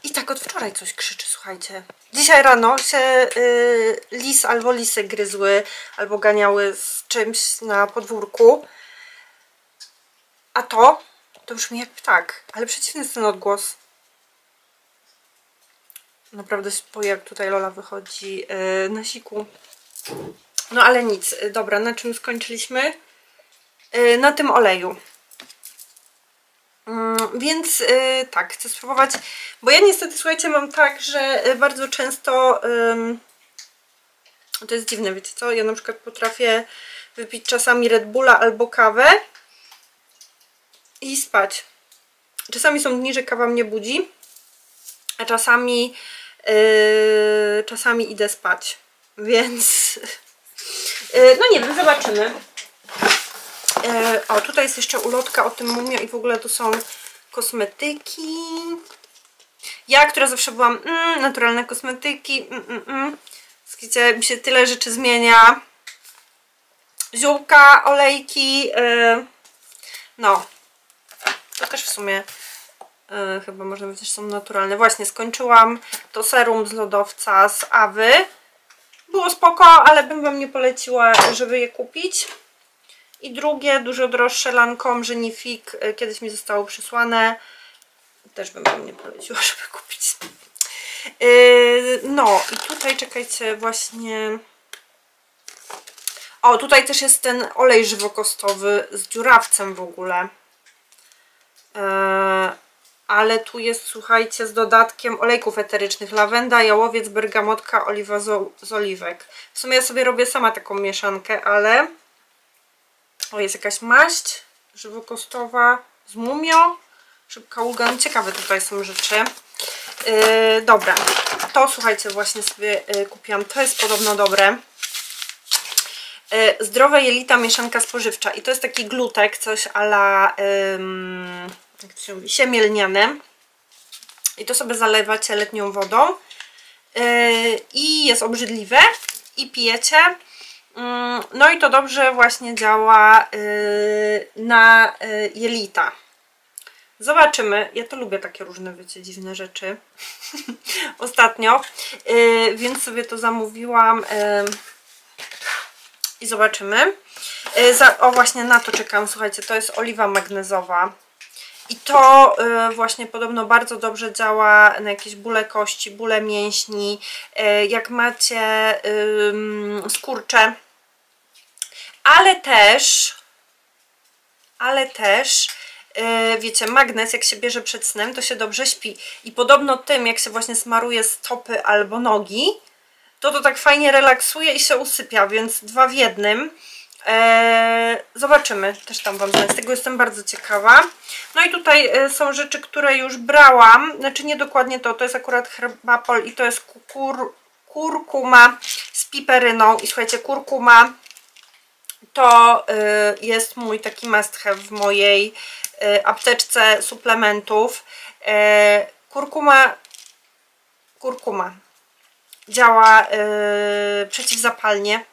I tak od wczoraj coś krzyczy, słuchajcie. Dzisiaj rano się y, lis albo lisy gryzły, albo ganiały z czymś na podwórku. A to, to brzmi jak ptak, ale przeciwny jest ten odgłos. Naprawdę się jak tutaj Lola wychodzi y, na siku. No ale nic, dobra, na czym skończyliśmy? Y, na tym oleju. Więc y, tak, chcę spróbować, bo ja niestety, słuchajcie, mam tak, że y, bardzo często, ym, to jest dziwne, wiecie co, ja na przykład potrafię wypić czasami Red Bulla albo kawę i spać. Czasami są dni, że kawa mnie budzi, a czasami, y, czasami idę spać, więc y, no nie wiem, zobaczymy. E, o, tutaj jest jeszcze ulotka o tym mumio i w ogóle to są kosmetyki. Ja, która zawsze byłam mm, naturalne kosmetyki, mm, mm, mm. Mi się tyle rzeczy zmienia. Ziółka, olejki, e, no. To też w sumie e, chyba można powiedzieć, że są naturalne. Właśnie, skończyłam to serum z lodowca z Awy. Było spoko, ale bym Wam nie poleciła, żeby je kupić. I drugie, dużo droższe Lancome Genifig, y, kiedyś mi zostało przysłane. Też bym wam nie poleciła, [laughs] żeby kupić. Yy, no i tutaj czekajcie, właśnie... O, tutaj też jest ten olej żywokostowy z dziurawcem w ogóle. Yy, ale tu jest, słuchajcie, z dodatkiem olejków eterycznych. Lawenda, jałowiec, bergamotka, oliwa z oliwek. W sumie ja sobie robię sama taką mieszankę, ale... O, jest jakaś maść żywokostowa z mumio. Szybka ugan. Ciekawe tutaj są rzeczy. Yy, dobra, to słuchajcie, właśnie sobie yy, kupiłam. To jest podobno dobre. Yy, zdrowe jelita mieszanka spożywcza. I to jest taki glutek, coś ala jak to się mówi, siemielniane. I to sobie zalewacie letnią wodą. Yy, I jest obrzydliwe. I pijecie. Mm, No i to dobrze właśnie działa yy, na yy, jelita. Zobaczymy. Ja to lubię takie różne, wiecie, dziwne rzeczy. [laughs] Ostatnio. Yy, więc sobie to zamówiłam. I zobaczymy. O, właśnie na to czekam. Słuchajcie, to jest oliwa magnezowa. I to y, właśnie podobno bardzo dobrze działa na jakieś bóle kości, bóle mięśni. Y, jak macie y, skurcze. Ale też, ale też yy, wiecie, magnes jak się bierze przed snem, to się dobrze śpi. I podobno tym, jak się właśnie smaruje stopy albo nogi, to to tak fajnie relaksuje i się usypia, więc dwa w jednym. Eee, zobaczymy, też tam Wam. Z tego jestem bardzo ciekawa. No i tutaj e, są rzeczy, które już brałam. Znaczy nie dokładnie to, to jest akurat herbapol i to jest kur, kurkuma z piperyną. I słuchajcie, kurkuma to y, jest mój taki must have w mojej y, apteczce suplementów. Kurkuma, kurkuma działa przeciwzapalnie.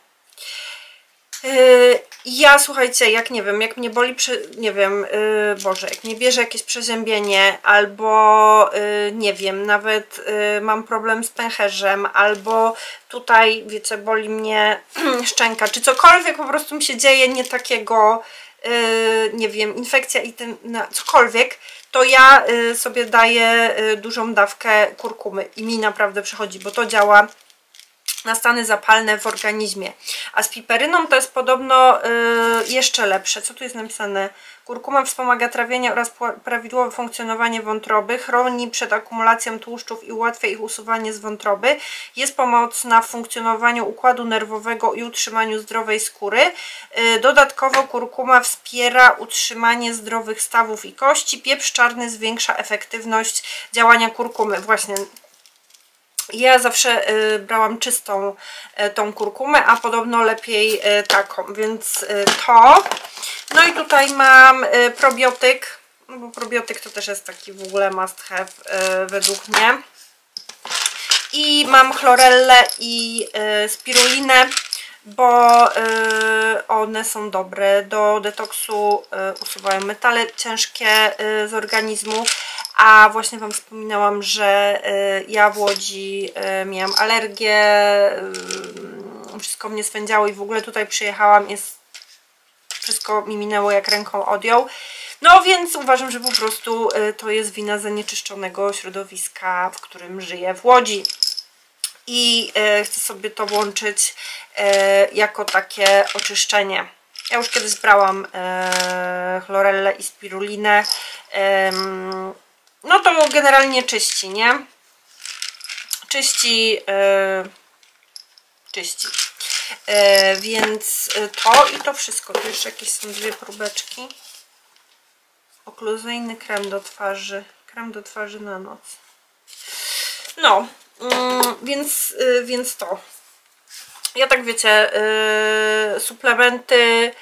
Ja słuchajcie, jak nie wiem, jak mnie boli, nie wiem, yy, Boże, jak mnie bierze jakieś przeziębienie, albo yy, nie wiem, nawet yy, mam problem z pęcherzem, albo tutaj, wiecie, boli mnie [clears throat] szczęka, czy cokolwiek po prostu mi się dzieje nie takiego, y, nie wiem, infekcja i tym, no, cokolwiek, to ja y, sobie daję y, dużą dawkę kurkumy i mi naprawdę przychodzi, bo to działa na stany zapalne w organizmie. A z piperyną to jest podobno y, jeszcze lepsze. Co tu jest napisane? Kurkuma wspomaga trawienie oraz prawidłowe funkcjonowanie wątroby, chroni przed akumulacją tłuszczów i ułatwia ich usuwanie z wątroby. Jest pomocna w funkcjonowaniu układu nerwowego i utrzymaniu zdrowej skóry. Y, dodatkowo kurkuma wspiera utrzymanie zdrowych stawów i kości. Pieprz czarny zwiększa efektywność działania kurkumy. Właśnie ja zawsze y, brałam czystą y, tą kurkumę, a podobno lepiej y, taką, więc to. No i tutaj mam probiotyk, no bo probiotyk to też jest taki w ogóle must have według mnie. I mam chlorellę i spirulinę, bo one są dobre do detoksu, usuwają metale ciężkie z organizmu a właśnie Wam wspominałam, że y, ja w Łodzi y, miałam alergię, y, wszystko mnie swędziało i w ogóle tutaj przyjechałam, jest wszystko mi minęło jak ręką odjął. No więc uważam, że po prostu to jest wina zanieczyszczonego środowiska, w którym żyję w Łodzi. I chcę sobie to łączyć jako takie oczyszczenie. Ja już kiedyś brałam chlorellę i spirulinę no to generalnie czyści, nie? Czyści, yy, czyści. Yy, więc to i to wszystko. Tu jeszcze jakieś są dwie próbeczki. Okluzyjny krem do twarzy. Krem do twarzy na noc. No, yy, więc, yy, więc to. Ja tak wiecie, yy, suplementy,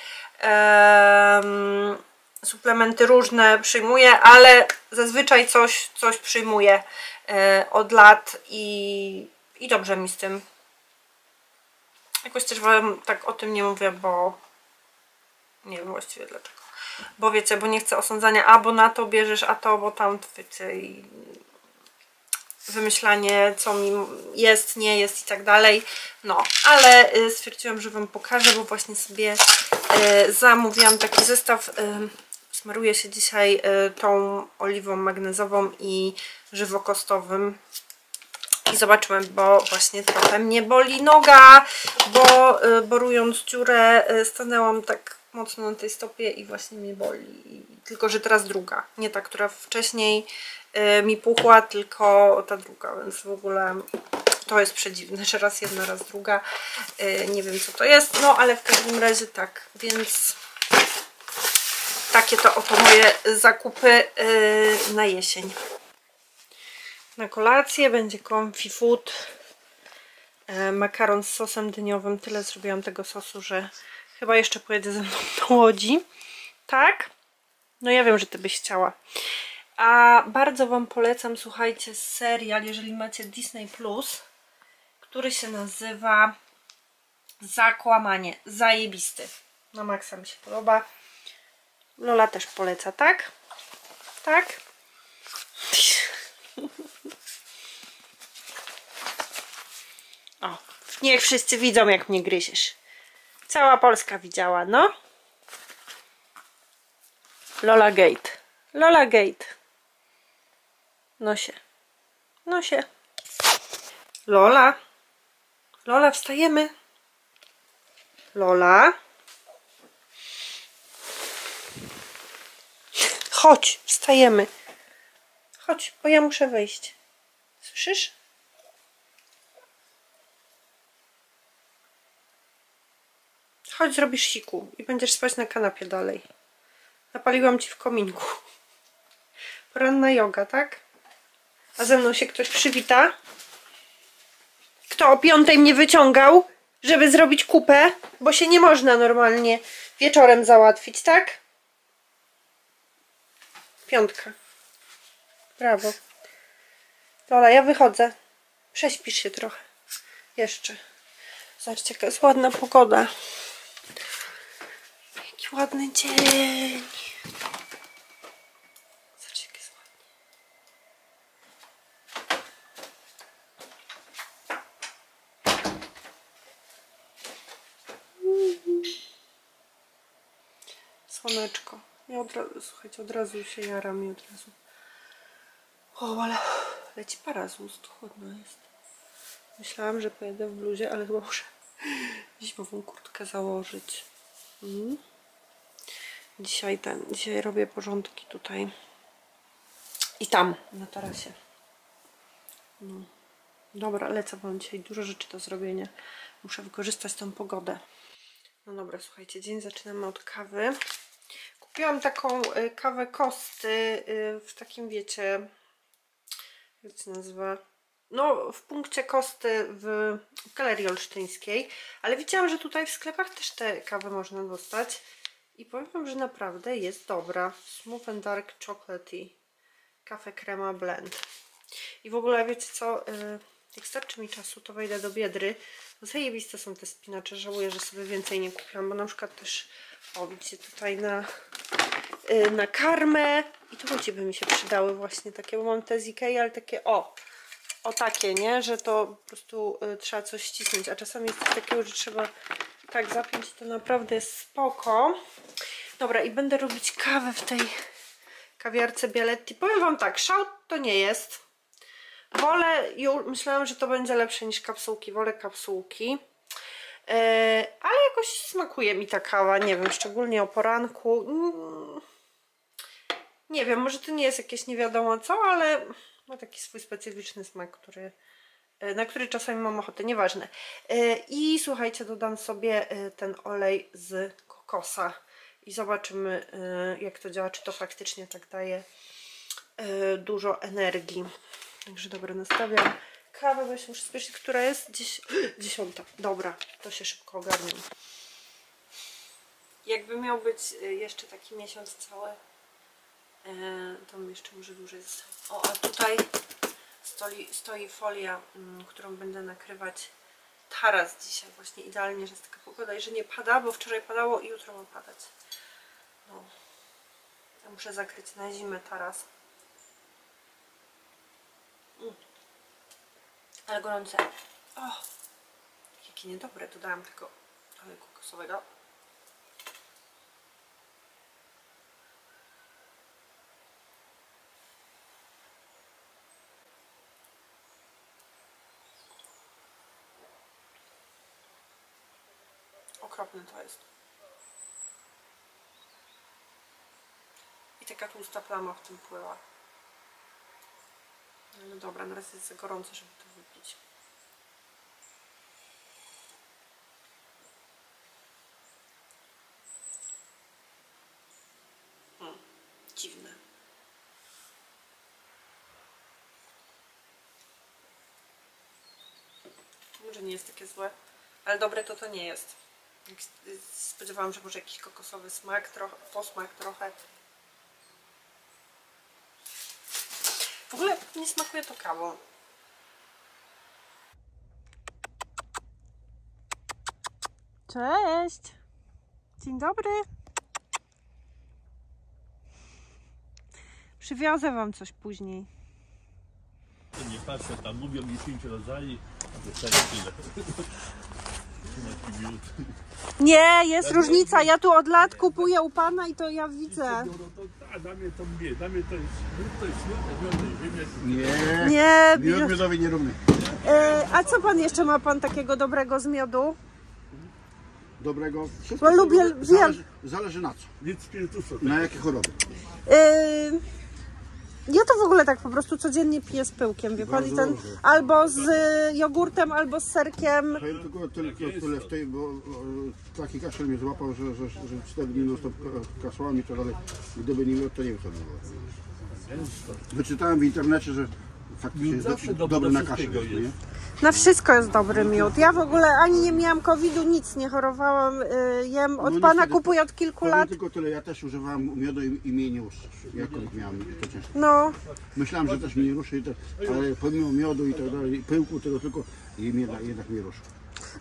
suplementy różne przyjmuję, ale zazwyczaj coś, coś przyjmuję e, od lat i, i dobrze mi z tym. Jakoś też wam tak o tym nie mówię, bo nie wiem właściwie dlaczego. Bo wiecie, bo nie chcę osądzania, a bo na to bierzesz, a to, bo tam, wiecie, i wymyślanie, co mi jest, nie jest i tak dalej. No, ale y, stwierdziłam, że Wam pokażę, bo właśnie sobie y, zamówiłam taki zestaw Smaruję się dzisiaj y, tą oliwą magnezową i żywokostowym. I zobaczymy, bo właśnie trochę mnie boli noga, bo y, borując dziurę y, stanęłam tak mocno na tej stopie i właśnie mnie boli. Tylko, że teraz druga. Nie ta, która wcześniej mi puchła, tylko ta druga, więc w ogóle to jest przedziwne, że raz jedna, raz druga. Nie wiem co to jest, no ale w każdym razie tak, więc takie to oto moje zakupy yy, na jesień. Na kolację będzie comfy food, yy, makaron z sosem dyniowym. Tyle zrobiłam tego sosu, że chyba jeszcze pojedę ze mną do Łodzi. Tak? No ja wiem, że Ty byś chciała. A bardzo Wam polecam, słuchajcie, serial, jeżeli macie Disney+, Plus, który się nazywa Zakłamanie. Zajebisty. Na maksa mi się podoba. Lola też poleca, tak? Tak? O, niech wszyscy widzą, jak mnie gryziesz. Cała Polska widziała, no. Lola Gate. Lola Gate. No się. No się. Lola. Lola, wstajemy. Lola. Chodź, wstajemy. Chodź, bo ja muszę wyjść. Słyszysz? Chodź, zrobisz siku i będziesz spać na kanapie dalej. Napaliłam ci w kominku. Poranna yoga, tak? A ze mną się ktoś przywita? Kto o piątej mnie wyciągał, żeby zrobić kupę? Bo się nie można normalnie wieczorem załatwić, tak? Piątka. Brawo. Lola, ja wychodzę. Prześpisz się trochę. Jeszcze. Zobaczcie, jaka jest ładna pogoda. Jaki ładny dzień. Zobaczcie, jest ładnie. Słoneczko. Ja od razu, słuchajcie, od razu się jaram i od razu. O, ale leci para z ust, chłodno jest. Myślałam, że pojedę w bluzie, ale chyba muszę zimową kurtkę założyć. Mm. Dzisiaj ten, dzisiaj robię porządki tutaj i tam, na tarasie. No. Dobra, lecę, bo mam dzisiaj dużo rzeczy do zrobienia. Muszę wykorzystać tą pogodę. No dobra, słuchajcie, dzień zaczynamy od kawy. Kupiłam taką y, kawę kosty y, w takim, wiecie, jak się nazywa? No, w punkcie kosty w Galerii Olsztyńskiej, ale widziałam, że tutaj w sklepach też te kawy można dostać. I powiem wam, że naprawdę jest dobra. Smooth and Dark Chocolate Kafe Crema Blend. I w ogóle wiecie co, y, jak starczy mi czasu, to wejdę do Biedry. Zajebiste są te spinacze, żałuję, że sobie więcej nie kupiłam, bo na przykład też, o widzicie, tutaj na, y, na karmę i to będzie by mi się przydały właśnie takie, bo mam te z Ikei, ale takie, o, o takie, nie, że to po prostu y, trzeba coś ścisnąć, a czasami jest coś takiego, że trzeba tak zapiąć, to naprawdę jest spoko. Dobra, i będę robić kawę w tej kawiarce Bialetti. Powiem wam tak, szał to nie jest. Wolę, myślałam, że to będzie lepsze niż kapsułki, wolę kapsułki. E, ale jakoś smakuje mi ta kawa, nie wiem, szczególnie o poranku. Mm, nie wiem, może to nie jest jakieś nie wiadomo co, ale ma taki swój specyficzny smak, który, e, na który czasami mam ochotę, nieważne. E, I słuchajcie, dodam sobie ten olej z kokosa i zobaczymy jak to działa, czy to faktycznie tak daje dużo energii. Także dobra, nastawiam kawę, bo się muszę spieszyć, która jest dziś... [gasps] dziesiąta. Dobra, to się szybko ogarnę. Jakby miał być y, jeszcze taki miesiąc cały, e, to mi jeszcze może dłużej zostało. O, a tutaj stoi, stoi folia, mm, którą będę nakrywać taras dzisiaj. Właśnie idealnie, że jest taka pogoda i że nie pada, bo wczoraj padało i jutro ma padać. No. Ja muszę zakryć na zimę taras. Ale gorące. O, jakie niedobre. Dodałam tego oleju kokosowego. Okropne to jest. I taka tłusta plama w tym pływa. No dobra, na jest gorąco, żeby to wypić. Hmm, dziwne. Może nie jest takie złe, ale dobre to to nie jest. Spodziewałam, że może jakiś kokosowy smak, trochę, posmak trochę. W ogóle nie smakuje to kawą. Cześć! Dzień dobry! Przywiozę wam coś później. Nie patrzę, tam mówią mi pięć rodzajów, a dostaję tyle. 13 minut. Nie, jest różnica. Ja tu od lat kupuję u pana i to ja widzę. Nie, Nie, miód miodowy nierówny. e, a co pan jeszcze ma pan takiego dobrego z miodu? dobrego. Wszystko Bo lubię- zależy, wiem. zależy, zależy na co. Nic spirytusu. Na jakie choroby. Yy, ja to w ogóle tak po prostu codziennie piję z pyłkiem, wie pan? I ten, dobrze. albo z y, jogurtem, albo z serkiem. Ja tylko, tylko tyle w tej, bo o, taki kaszel mnie złapał, że, że, że 4 dni non stop ka- kaszłami i tak dalej. Gdyby nie miał, to nie wiem co by było. Wyczytałem w internecie, że faktycznie jest zawsze do, dobry dobry do na wszystkiego jest. Na wszystko jest dobry miód. Ja w ogóle ani nie miałam COVID-u, nic nie chorowałam. y, jem od No pana, niestety, kupuję od kilku lat. tylko tyle, ja też używałem miodu i, i mnie nie COVID miałem, to ciężko. No, Myślałem, że też mnie nie ruszy, ale pomimo miodu i tak dalej, pyłku tego tylko, i mnie, jednak mnie ruszy.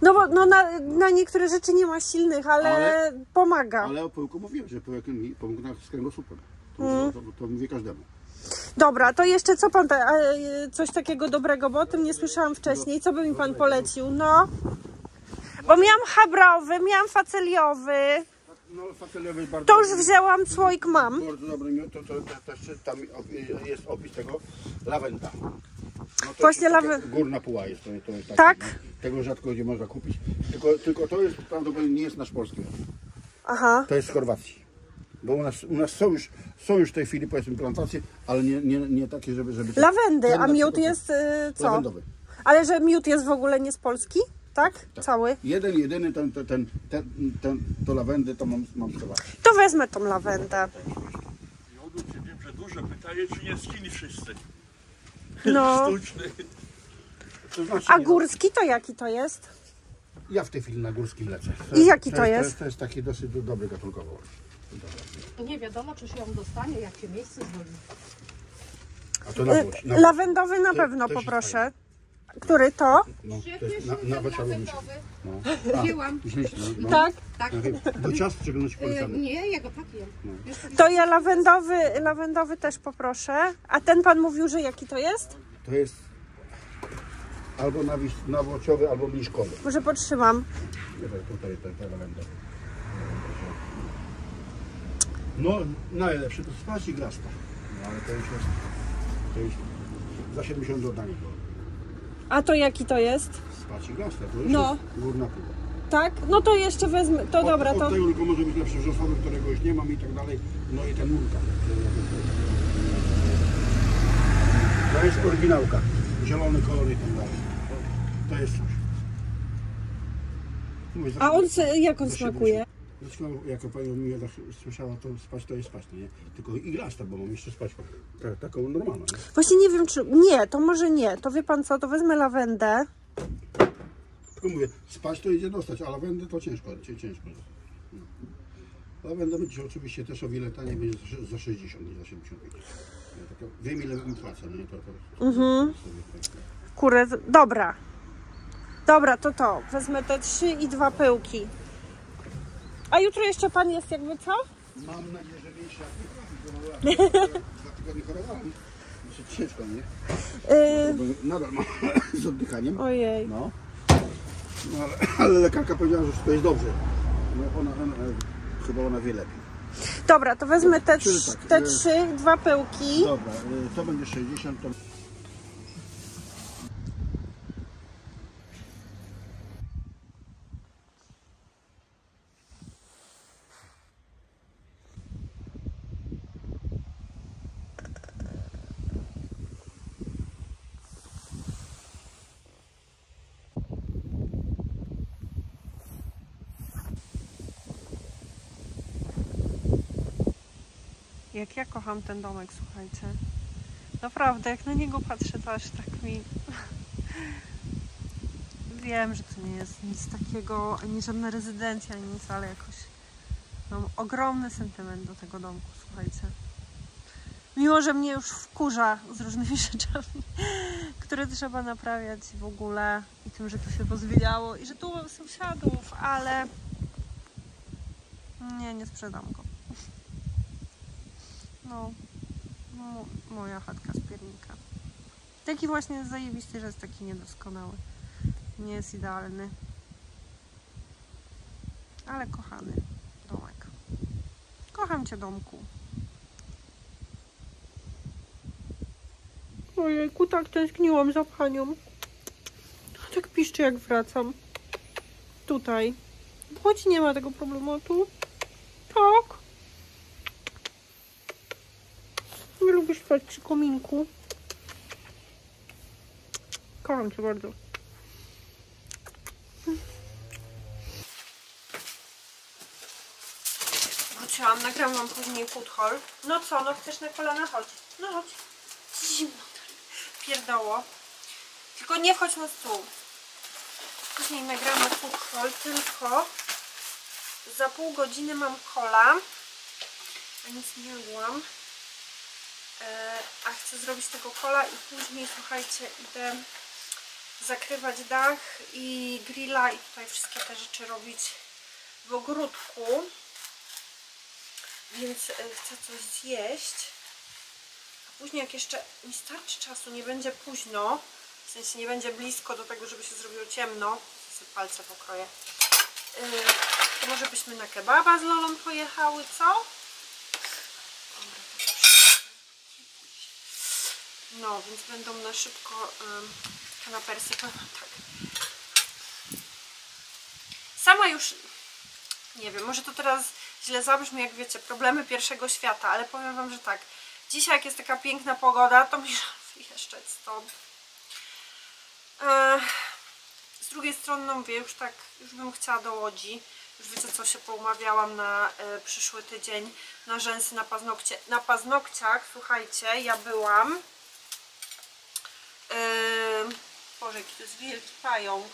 no bo no na, na niektóre rzeczy nie ma silnych, ale, Ale- pomaga. Ale o pyłku mówiłem, że pyłek mi pomógł na- z kręgosłupem. To, Mm. to, to, to mówię każdemu. Dobra, to jeszcze co pan, e, coś takiego dobrego, bo o tym nie słyszałam wcześniej. Co by mi pan polecił? No, bo miałam habrowy, miałam faceliowy, No, faceliowy bardzo to już wzięłam, słoik mam. Bardzo dobry miód, to, to, to też tam jest opis tego, lawenda. No to Właśnie jest taka lawe- Górna puła jest, to, to jest taki, Tak? no. Tego rzadko gdzie można kupić. Tylko, tylko to jest prawdopodobnie nie jest nasz polski. Aha, To jest z Chorwacji. Bo u nas, u nas są, już, są już w tej chwili powiedzmy plantacje, ale nie, nie, nie takie, żeby... żeby lawendy, a miód jest y, co? Lawendowy. Ale że miód jest w ogóle nie z Polski? Tak? Cały? Jeden, jedyny ten, ten, ten, ten, ten to lawendy to mam, mam. To wezmę tą lawendę. Miodu się wiem, że dużo pytaje, czy nie skini wszyscy. No. [laughs] Sztuczny. To znaczy, A nie, górski to jaki to jest? Ja w tej chwili na górskim lecę. I jaki to To jest? jest, to jest taki dosyć dobry gatunkowo. Nie wiadomo, czy się ją dostanie, jak się miejsce zwolni. A to na Y. Na, Lawendowy na To- pewno to się poproszę. Który to? no, to jest na, na No. [laughs] A, Wzięłam. wzięliście, no, no. Tak. Tak. Ja wiem. Do ciast E, polecamy. nie, ja go tak jem. To ja lawendowy, lawendowy też poproszę. A ten pan mówił, że jaki to jest? To jest albo nawis, nawłociowy, albo mniszkowy. Może potrzymam. Tutaj, tutaj, tutaj, ta lawenda. No, najlepszy to spać i glasta. No, ale to już jest, to już za 70 dodań było. A to jaki to jest? Spać i glasta, to już No. jest górna pół. Tak? No to jeszcze wezmę. To dobra, od, to. Tego tylko może być lepszy wrzosowy, którego już nie mam i tak dalej. No i ten murka. To jest oryginałka. Zielony kolor i tak dalej. To, to jest coś. Mówię, za- A on se- jak on smakuje? 70. Zresztą, jako pani mi słyszała, to spać to jest spać, nie? Tylko i glasta, bo mam jeszcze spać ta, taką normalną. Nie? Właśnie nie wiem, czy. Nie, to może nie. To wie pan co, to wezmę lawendę. Tylko mówię, spać to idzie dostać, a lawendę to ciężko, cię- ciężko. No. Lawenda będzie oczywiście też o wiele taniej, będzie za- za 60, nie za 75. Ja tylko wiem ile mi płacę, nie? To, to, Mhm. tak. Kurę, dobra. Dobra, to to. Wezmę te trzy i dwa pyłki. A jutro jeszcze pan jest jakby co? Mam nadzieję, że bo [laughs] dwa tygodnie chorowałem. Ciężko, nie? Yy, nadal mam [laughs] z oddychaniem. ojej. No. no ale, ale lekarka powiedziała, że to jest dobrze. No ona, ona, chyba ona wie lepiej. Dobra, to wezmę te, Czyli tak, te y- trzy, dwa pyłki. Dobra, y, to będzie 60, to... Jak ja kocham ten domek, słuchajcie. Naprawdę, jak na niego patrzę, to aż tak mi. Wiem, że to nie jest nic takiego, ani żadna rezydencja, ani nic, ale jakoś mam ogromny sentyment do tego domku, słuchajcie. Mimo, że mnie już wkurza z różnymi [laughs] rzeczami, które trzeba naprawiać w ogóle i tym, że tu się pozwijało i że tu mam sąsiadów, ale nie, nie sprzedam go. No, mo- moja chatka z piernika. Taki właśnie jest zajebisty, że jest taki niedoskonały. Nie jest idealny. Ale kochany domek. Kocham cię, domku. Ojejku, tak tęskniłam za panią. Tak piszczy, jak wracam. Tutaj. Chodź, nie ma tego problematu. Tak. Spać przy kominku. Kocham cię bardzo. Wróciłam, nagram wam później food. No co, no chcesz na kolana? Chodź. No chodź. Zimno. Pierdoło. Tylko nie wchodź na stół. Później nagramy food tylko za pół godziny mam kola. A nic nie jadłam. E, a chcę zrobić tego kola i później, słuchajcie, idę zakrywać dach i grilla i tutaj wszystkie te rzeczy robić w ogródku. Więc e, chcę coś zjeść. A później jak jeszcze mi starczy czasu, nie będzie późno, w sensie nie będzie blisko do tego, żeby się zrobiło ciemno, sobie palce pokroję, yy, to może byśmy na kebaba z Lolą pojechały, co? Dobra, to już nie pójdzie. No, więc będą na szybko ym, kanapersy, tak. Sama już nie wiem, może to teraz źle zabrzmi, jak wiecie, problemy pierwszego świata, ale powiem Wam, że tak, dzisiaj jak jest taka piękna pogoda, to [laughs] mi wyjeżdżać stąd. Z drugiej strony, no mówię, już tak, już bym chciała do Łodzi. Już wiecie co, się poumawiałam na e, przyszły tydzień na rzęsy, na paznokcie. Na paznokciach, słuchajcie, ja byłam... Yy, Boże, jaki to jest wielki pająk.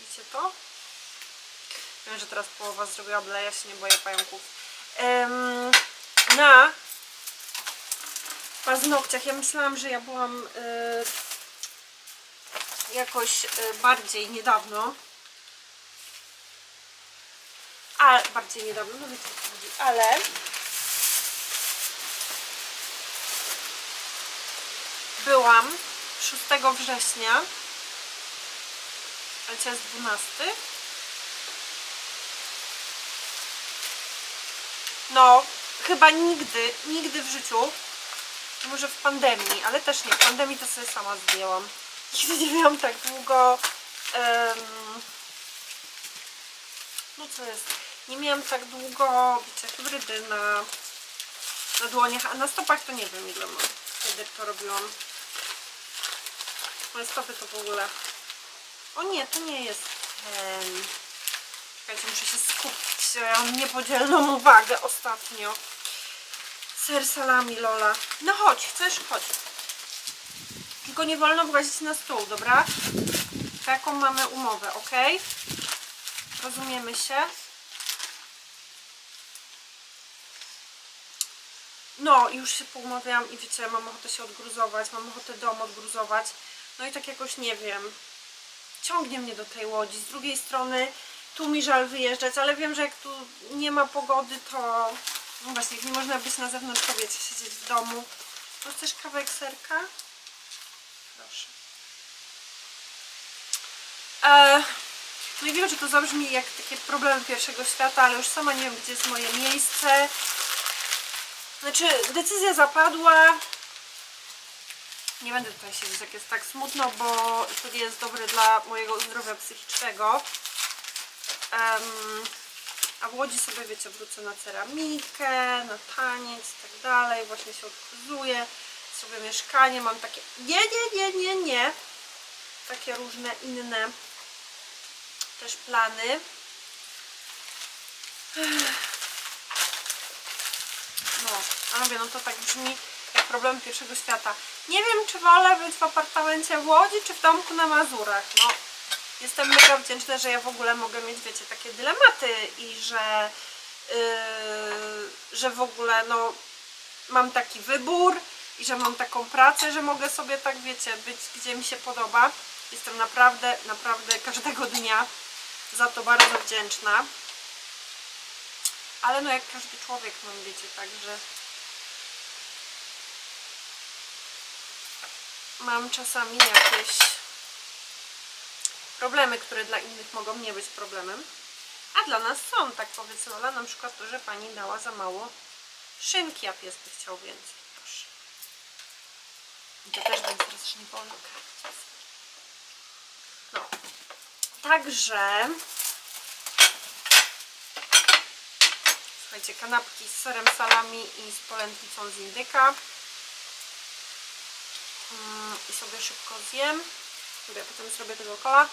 Widzicie to? Wiem, że teraz połowa zrobiła ale ja się nie boję pająków. Em, na paznokciach, ja myślałam, że ja byłam e, jakoś e, bardziej niedawno. Ale bardziej niedawno, no wiecie co chodzi, ale byłam 6 września, ale dzisiaj jest 12. No, chyba nigdy, nigdy w życiu, może w pandemii, ale też nie, w pandemii to sobie sama zdjęłam. Nigdy nie miałam tak długo, em, no co jest, nie miałam tak długo, wiecie, hybrydy na, na dłoniach, a na stopach to nie wiem ile mam, kiedy to robiłam. Moje stopy to w ogóle, o nie, to nie jest ten... Czekajcie, muszę się skupić. Ja mam niepodzielną uwagę ostatnio. Ser salami, Lola. No chodź, chcesz? Chodź. Tylko nie wolno włazić na stół, dobra? Taką mamy umowę, ok? Rozumiemy się? No, już się poumawiałam i wiecie, mam ochotę się odgruzować, mam ochotę dom odgruzować. No i tak jakoś nie wiem. Ciągnie mnie do tej łodzi. Z drugiej strony tu mi żal wyjeżdżać, ale wiem, że jak tu nie ma pogody, to no właśnie, nie można być na zewnątrz, to wiecie, siedzieć w domu. To chcesz kawałek serka? Proszę. E, no i wiem, że to zabrzmi jak takie problemy pierwszego świata, ale już sama nie wiem, gdzie jest moje miejsce. Znaczy, decyzja zapadła. Nie będę tutaj siedzieć, jak jest tak smutno, bo nie jest dobre dla mojego zdrowia psychicznego. Em, a w Łodzi sobie, wiecie, wrócę na ceramikę, na taniec i tak dalej. Właśnie się odkryzuję, sobie mieszkanie, mam takie... Nie, nie, nie, nie, nie. Takie różne inne też plany. No, a mówię, no to tak brzmi jak problem pierwszego świata. Nie wiem, czy wolę być w apartamencie w Łodzi, czy w domku na Mazurach. No, jestem mega wdzięczna, że ja w ogóle mogę mieć, wiecie, takie dylematy i że, yy, że w ogóle, no, mam taki wybór i że mam taką pracę, że mogę sobie tak, wiecie, być gdzie mi się podoba. Jestem naprawdę, naprawdę każdego dnia za to bardzo wdzięczna. Ale no jak każdy człowiek mam, wiecie, także mam czasami jakieś problemy, które dla innych mogą nie być problemem, a dla nas są, tak powiedz Lola, na przykład to, że Pani dała za mało szynki, a pies by chciał więcej. Proszę. I to też będzie strasznie wolno. No. Także... Słuchajcie, kanapki z serem salami i z polędwicą z indyka. I sobie szybko zjem. Sobie potem zrobię tego kola.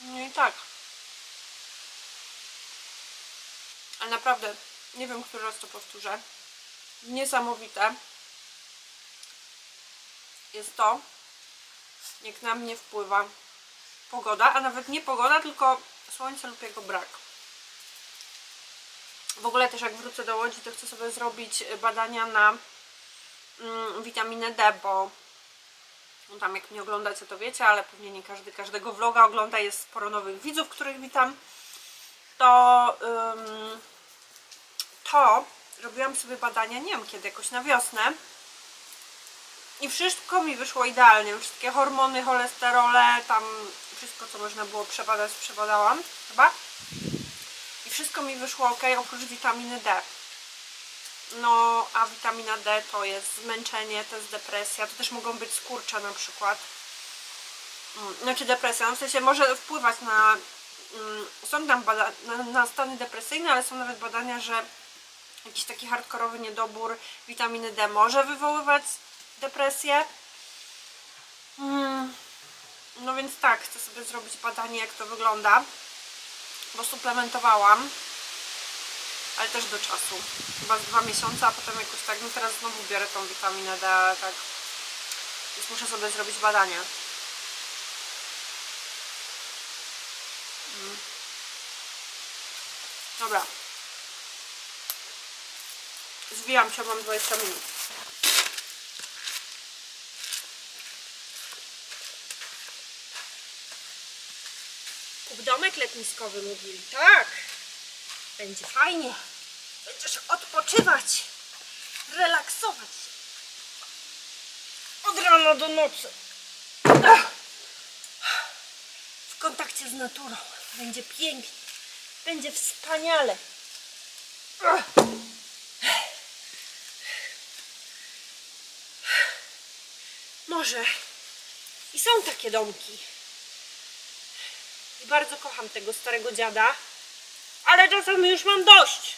No i tak. Ale naprawdę, nie wiem, który raz to powtórzę. Niesamowite jest to, jak na mnie wpływa pogoda, a nawet nie pogoda, tylko słońce lub jego brak. W ogóle też jak wrócę do Łodzi, to chcę sobie zrobić badania na mm, witaminę D, bo no tam jak mnie oglądacie to wiecie, ale pewnie nie każdy każdego vloga ogląda, jest sporo nowych widzów, których witam, to ym, to robiłam sobie badania, nie wiem kiedy, jakoś na wiosnę i wszystko mi wyszło idealnie, wszystkie hormony, cholesterole, tam wszystko co można było przebadać, przebadałam chyba i wszystko mi wyszło ok, oprócz witaminy D. No, a witamina D to jest zmęczenie, to jest depresja, to też mogą być skurcze na przykład. Mm, Znaczy depresja, no w sensie może wpływać na, mm, są tam bada na, na stany depresyjne, ale są nawet badania, że jakiś taki hardkorowy niedobór witaminy D może wywoływać depresję. Mm, No więc tak, chcę sobie zrobić badanie jak to wygląda, bo suplementowałam ale też do czasu. Chyba z dwa miesiące, a potem jakoś tak, no teraz znowu biorę tą witaminę D, tak. Więc muszę sobie zrobić badania. Mm. Dobra. Zwijam się, mam 20 minut. Domek letniskowy mówili. Tak. Będzie fajnie. Będziesz odpoczywać, relaksować się. Od rana do nocy. W kontakcie z naturą. Będzie pięknie. Będzie wspaniale. Może i są takie domki. I bardzo kocham tego starego dziada ale czasami już mam dość.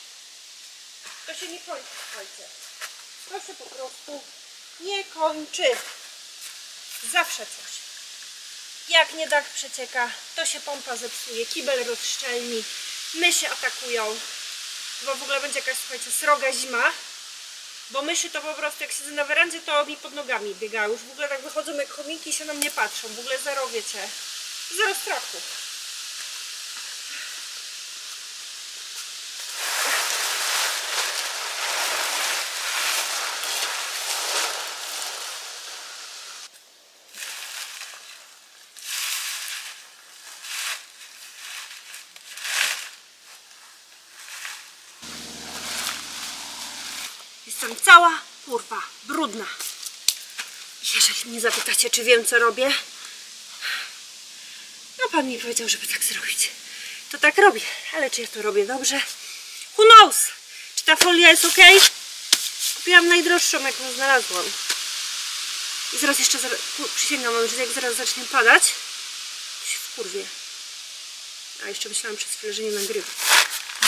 To się nie kończy, słuchajcie. To się po prostu nie kończy. Zawsze coś. Jak nie dach przecieka, to się pompa zepsuje, kibel rozszczelni, myszy atakują. Bo w ogóle będzie jakaś, słuchajcie, sroga zima. Bo myszy to po prostu, jak siedzę na werandzie, to mi pod nogami biegają. Już w ogóle tak wychodzą jak chomiki i się na mnie patrzą. W ogóle zero, wiecie, zero strachu. Jestem cała kurwa, brudna. Jeżeli mnie zapytacie, czy wiem, co robię, no pan mi powiedział, żeby tak zrobić. To tak robię, ale czy ja to robię dobrze? Who knows? Czy ta folia jest ok? Kupiłam najdroższą, jaką znalazłam. I zaraz jeszcze, przysięgam że jak zaraz zacznie padać, to się wkurwie. A jeszcze myślałam przez chwilę, że nie nagrywa.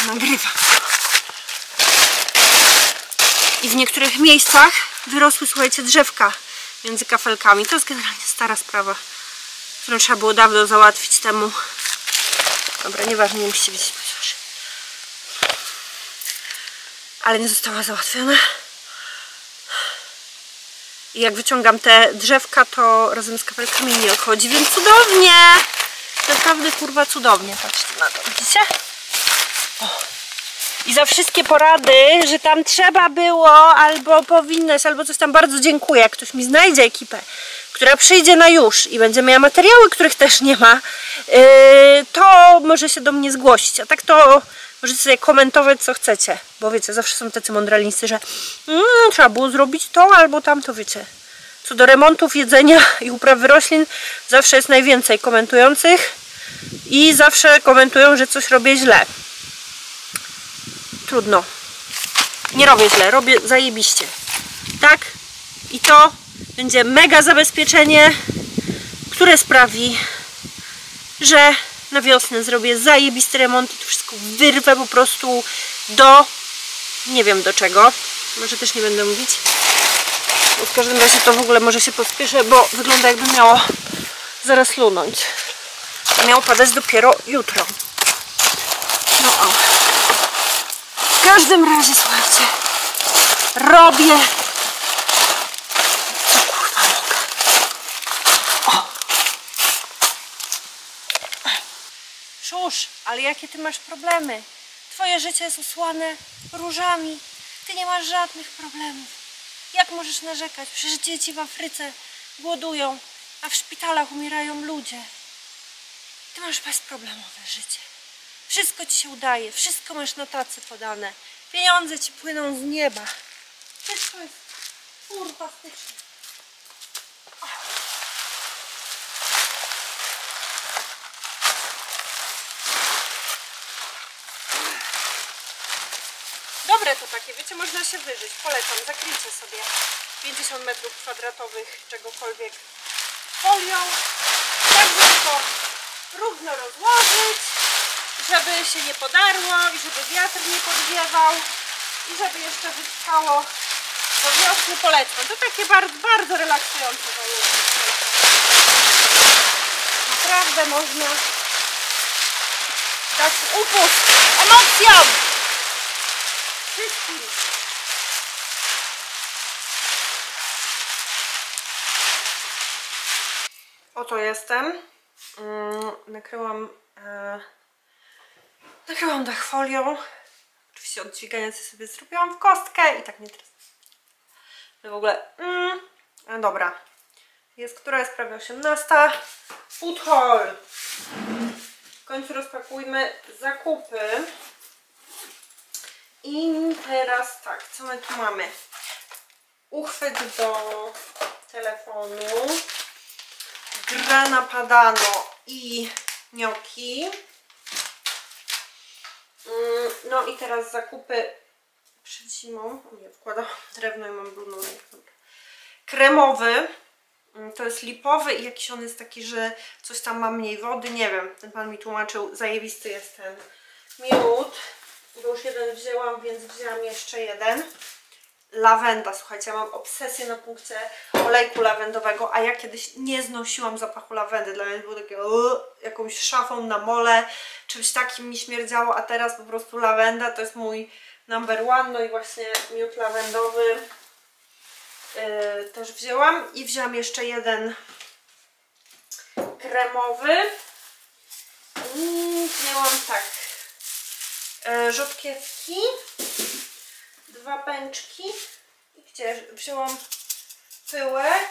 Nagrywa. I w niektórych miejscach wyrosły, słuchajcie, drzewka między kafelkami. To jest generalnie stara sprawa, którą trzeba było dawno załatwić temu. Dobra, nieważne, nie musicie wiedzieć, proszę. Ale nie została załatwiona. I jak wyciągam te drzewka, to razem z kafelkami nie odchodzi, więc cudownie! Naprawdę kurwa cudownie, patrzcie na to, widzicie? I za wszystkie porady, że tam trzeba było, albo powinnaś, albo coś tam bardzo dziękuję. Jak ktoś mi znajdzie ekipę, która przyjdzie na już i będzie miała materiały, których też nie ma, yy, to może się do mnie zgłosić. A tak to możecie sobie komentować, co chcecie. Bo wiecie, zawsze są tacy mądralnicy, że mm, trzeba było zrobić to albo tamto, wiecie. Co do remontów, jedzenia [laughs] i uprawy roślin, zawsze jest najwięcej komentujących i zawsze komentują, że coś robię źle trudno. Nie robię źle, robię zajebiście. Tak? I to będzie mega zabezpieczenie, które sprawi, że na wiosnę zrobię zajebisty remont i to wszystko wyrwę po prostu do nie wiem do czego. Może też nie będę mówić. Bo w każdym razie to w ogóle może się pospieszę, bo wygląda jakby miało zaraz lunąć. Miało padać dopiero jutro. No o. Każdym razie, słuchajcie, robię co kurwa mogę. O. Szusz, ale jakie ty masz problemy? Twoje życie jest usłane różami. Ty nie masz żadnych problemów. Jak możesz narzekać? Przecież dzieci w Afryce głodują, a w szpitalach umierają ludzie. Ty masz bezproblemowe życie. Wszystko ci się udaje, wszystko masz na tacy podane. Pieniądze ci płyną z nieba. Wszystko jest fantastyczne. Dobre to takie, wiecie, można się wyżyć. Polecam, zakryjcie sobie 50 metrów kwadratowych czegokolwiek folią, tak żeby to równo rozłożyć, żeby się nie podarło i żeby wiatr nie podwiewał i żeby jeszcze wytrwało do wiosny. Polecam. To takie bardzo, bardzo relaksujące zajęcie. Naprawdę można dać upust emocjom wszystkim. Oto jestem. Mm, nakryłam e, nakryłam dach folią. Oczywiście od dźwigania coś sobie zrobiłam w kostkę i tak nie teraz. No w ogóle. Mm, no dobra. Jest, która jest prawie 18. Food haul. W końcu rozpakujmy zakupy. I teraz tak, co my tu mamy? Uchwyt do telefonu, grana padano i gnocchi. Mm, No i teraz zakupy przed zimą. Nie, wkładam drewno i mam blunonek. Kremowy. Mm, To jest lipowy i jakiś on jest taki, że coś tam ma mniej wody. Nie wiem, ten pan mi tłumaczył. Zajebisty jest ten miód bo już jeden wzięłam, więc wzięłam jeszcze jeden. Lawenda, słuchajcie, ja mam obsesję na punkcie olejku lawendowego, a ja kiedyś nie znosiłam zapachu lawendy, dla mnie było takie jakąś szafą na mole, czymś takim mi śmierdziało, a teraz po prostu lawenda to jest mój number one, no i właśnie miód lawendowy yy, też wzięłam. I wzięłam jeszcze jeden kremowy. I wzięłam tak e, rzodkiewki, dwa pęczki i gdzie wzięłam pyłek,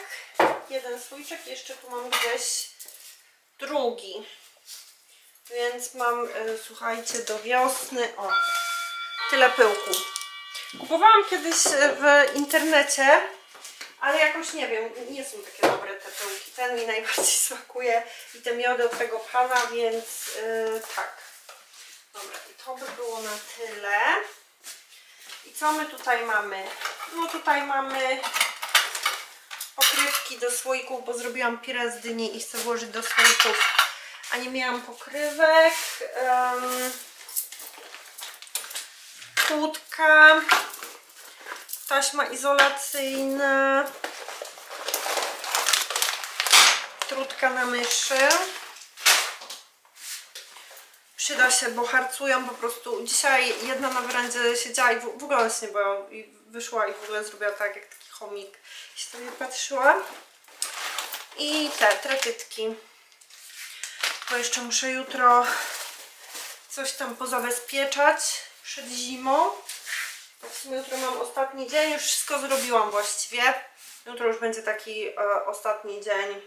jeden słoiczek, jeszcze tu mam gdzieś drugi. Więc mam, e, słuchajcie, do wiosny, o, tyle pyłku. Kupowałam kiedyś e, w internecie, ale jakoś nie wiem, nie są takie dobre te pyłki. Ten mi najbardziej [laughs] smakuje i te miody od tego pana, więc yy, tak. Dobra, i to by było na tyle. I co my tutaj mamy? No tutaj mamy pokrywki do słoików, bo zrobiłam pire z dyni i chcę włożyć do słoików, a nie miałam pokrywek. Um, kłódka, taśma izolacyjna, trutka na myszy. Przyda się, bo harcują po prostu. Dzisiaj jedna na werandzie siedziała i w, w ogóle się nie boją i wyszła i w ogóle zrobiła tak jak taki chomik. Się sobie patrzyła. I te traktytki. Bo jeszcze muszę jutro coś tam pozabezpieczać przed zimą. W sumie jutro mam ostatni dzień, już wszystko zrobiłam właściwie. Jutro już będzie taki e, ostatni dzień,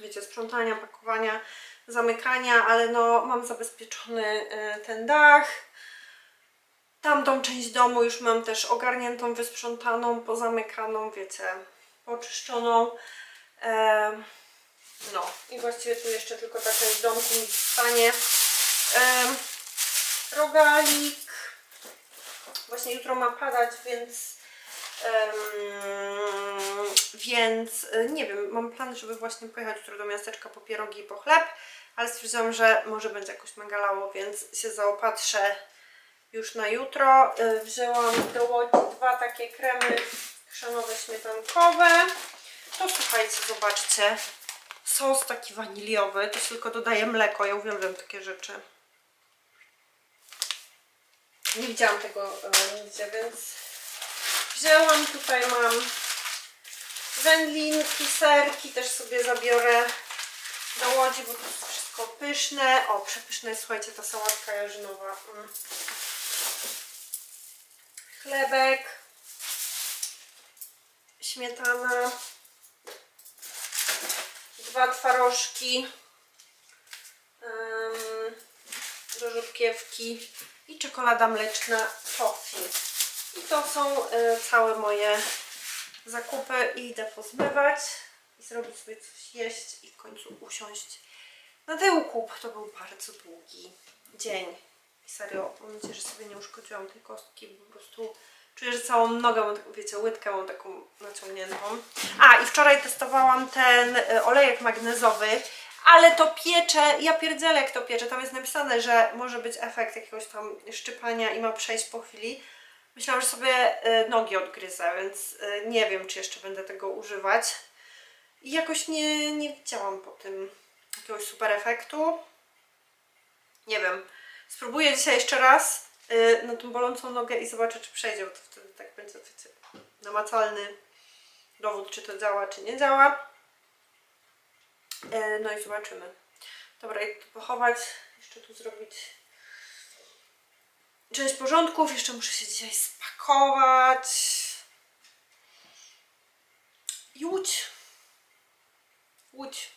wiecie, sprzątania, pakowania, zamykania, ale no mam zabezpieczony e, ten dach. Tamtą część domu już mam też ogarniętą, wysprzątaną, pozamykaną, wiecie, poczyszczoną. E, no i właściwie tu jeszcze tylko ta część domku mi zostanie. E, rogalik. Właśnie jutro ma padać, więc więc nie wiem, mam plan, żeby właśnie pojechać jutro do miasteczka po pierogi i po chleb, ale stwierdziłam, że może będzie jakoś megalało, więc się zaopatrzę już na jutro. Y, Wzięłam do Łodzi dwa takie kremy chrzanowe śmietankowe. To słuchajcie, zobaczcie. Sos taki waniliowy, to się tylko dodaje mleko. Ja uwielbiam takie rzeczy. Nie widziałam tego e, nigdzie, więc wzięłam. Tutaj mam wędlinki, serki, też sobie zabiorę do Łodzi, bo to wszystko pyszne. O, przepyszna jest, słuchajcie, ta sałatka jarzynowa. Mm. Chlebek, śmietana, dwa twarożki, um, do rzodkiewki i czekolada mleczna toffee. I to są e, całe moje zakupy i idę pozbywać i zrobić sobie coś jeść i w końcu usiąść na tyłku. To był bardzo długi dzień. I serio, mam nadzieję, że sobie nie uszkodziłam tej kostki, bo po prostu czuję, że całą nogę mam wiecie, łydkę mam taką naciągniętą. A, i wczoraj testowałam ten e, olejek magnezowy, ale to piecze, ja pierdzielę to piecze. Tam jest napisane, że może być efekt jakiegoś tam szczypania i ma przejść po chwili. Myślałam, że sobie e, nogi odgryzę, więc e, nie wiem, czy jeszcze będę tego używać. I jakoś nie, nie widziałam po tym jakiegoś super efektu. Nie wiem. Spróbuję dzisiaj jeszcze raz y, na tą bolącą nogę i zobaczę, czy przejdzie, bo to wtedy tak będzie wiecie, namacalny dowód, czy to działa, czy nie działa. Y, no i zobaczymy. Dobra, i tu pochować, jeszcze tu zrobić część porządków, jeszcze muszę się dzisiaj spakować. Łódź. Łódź.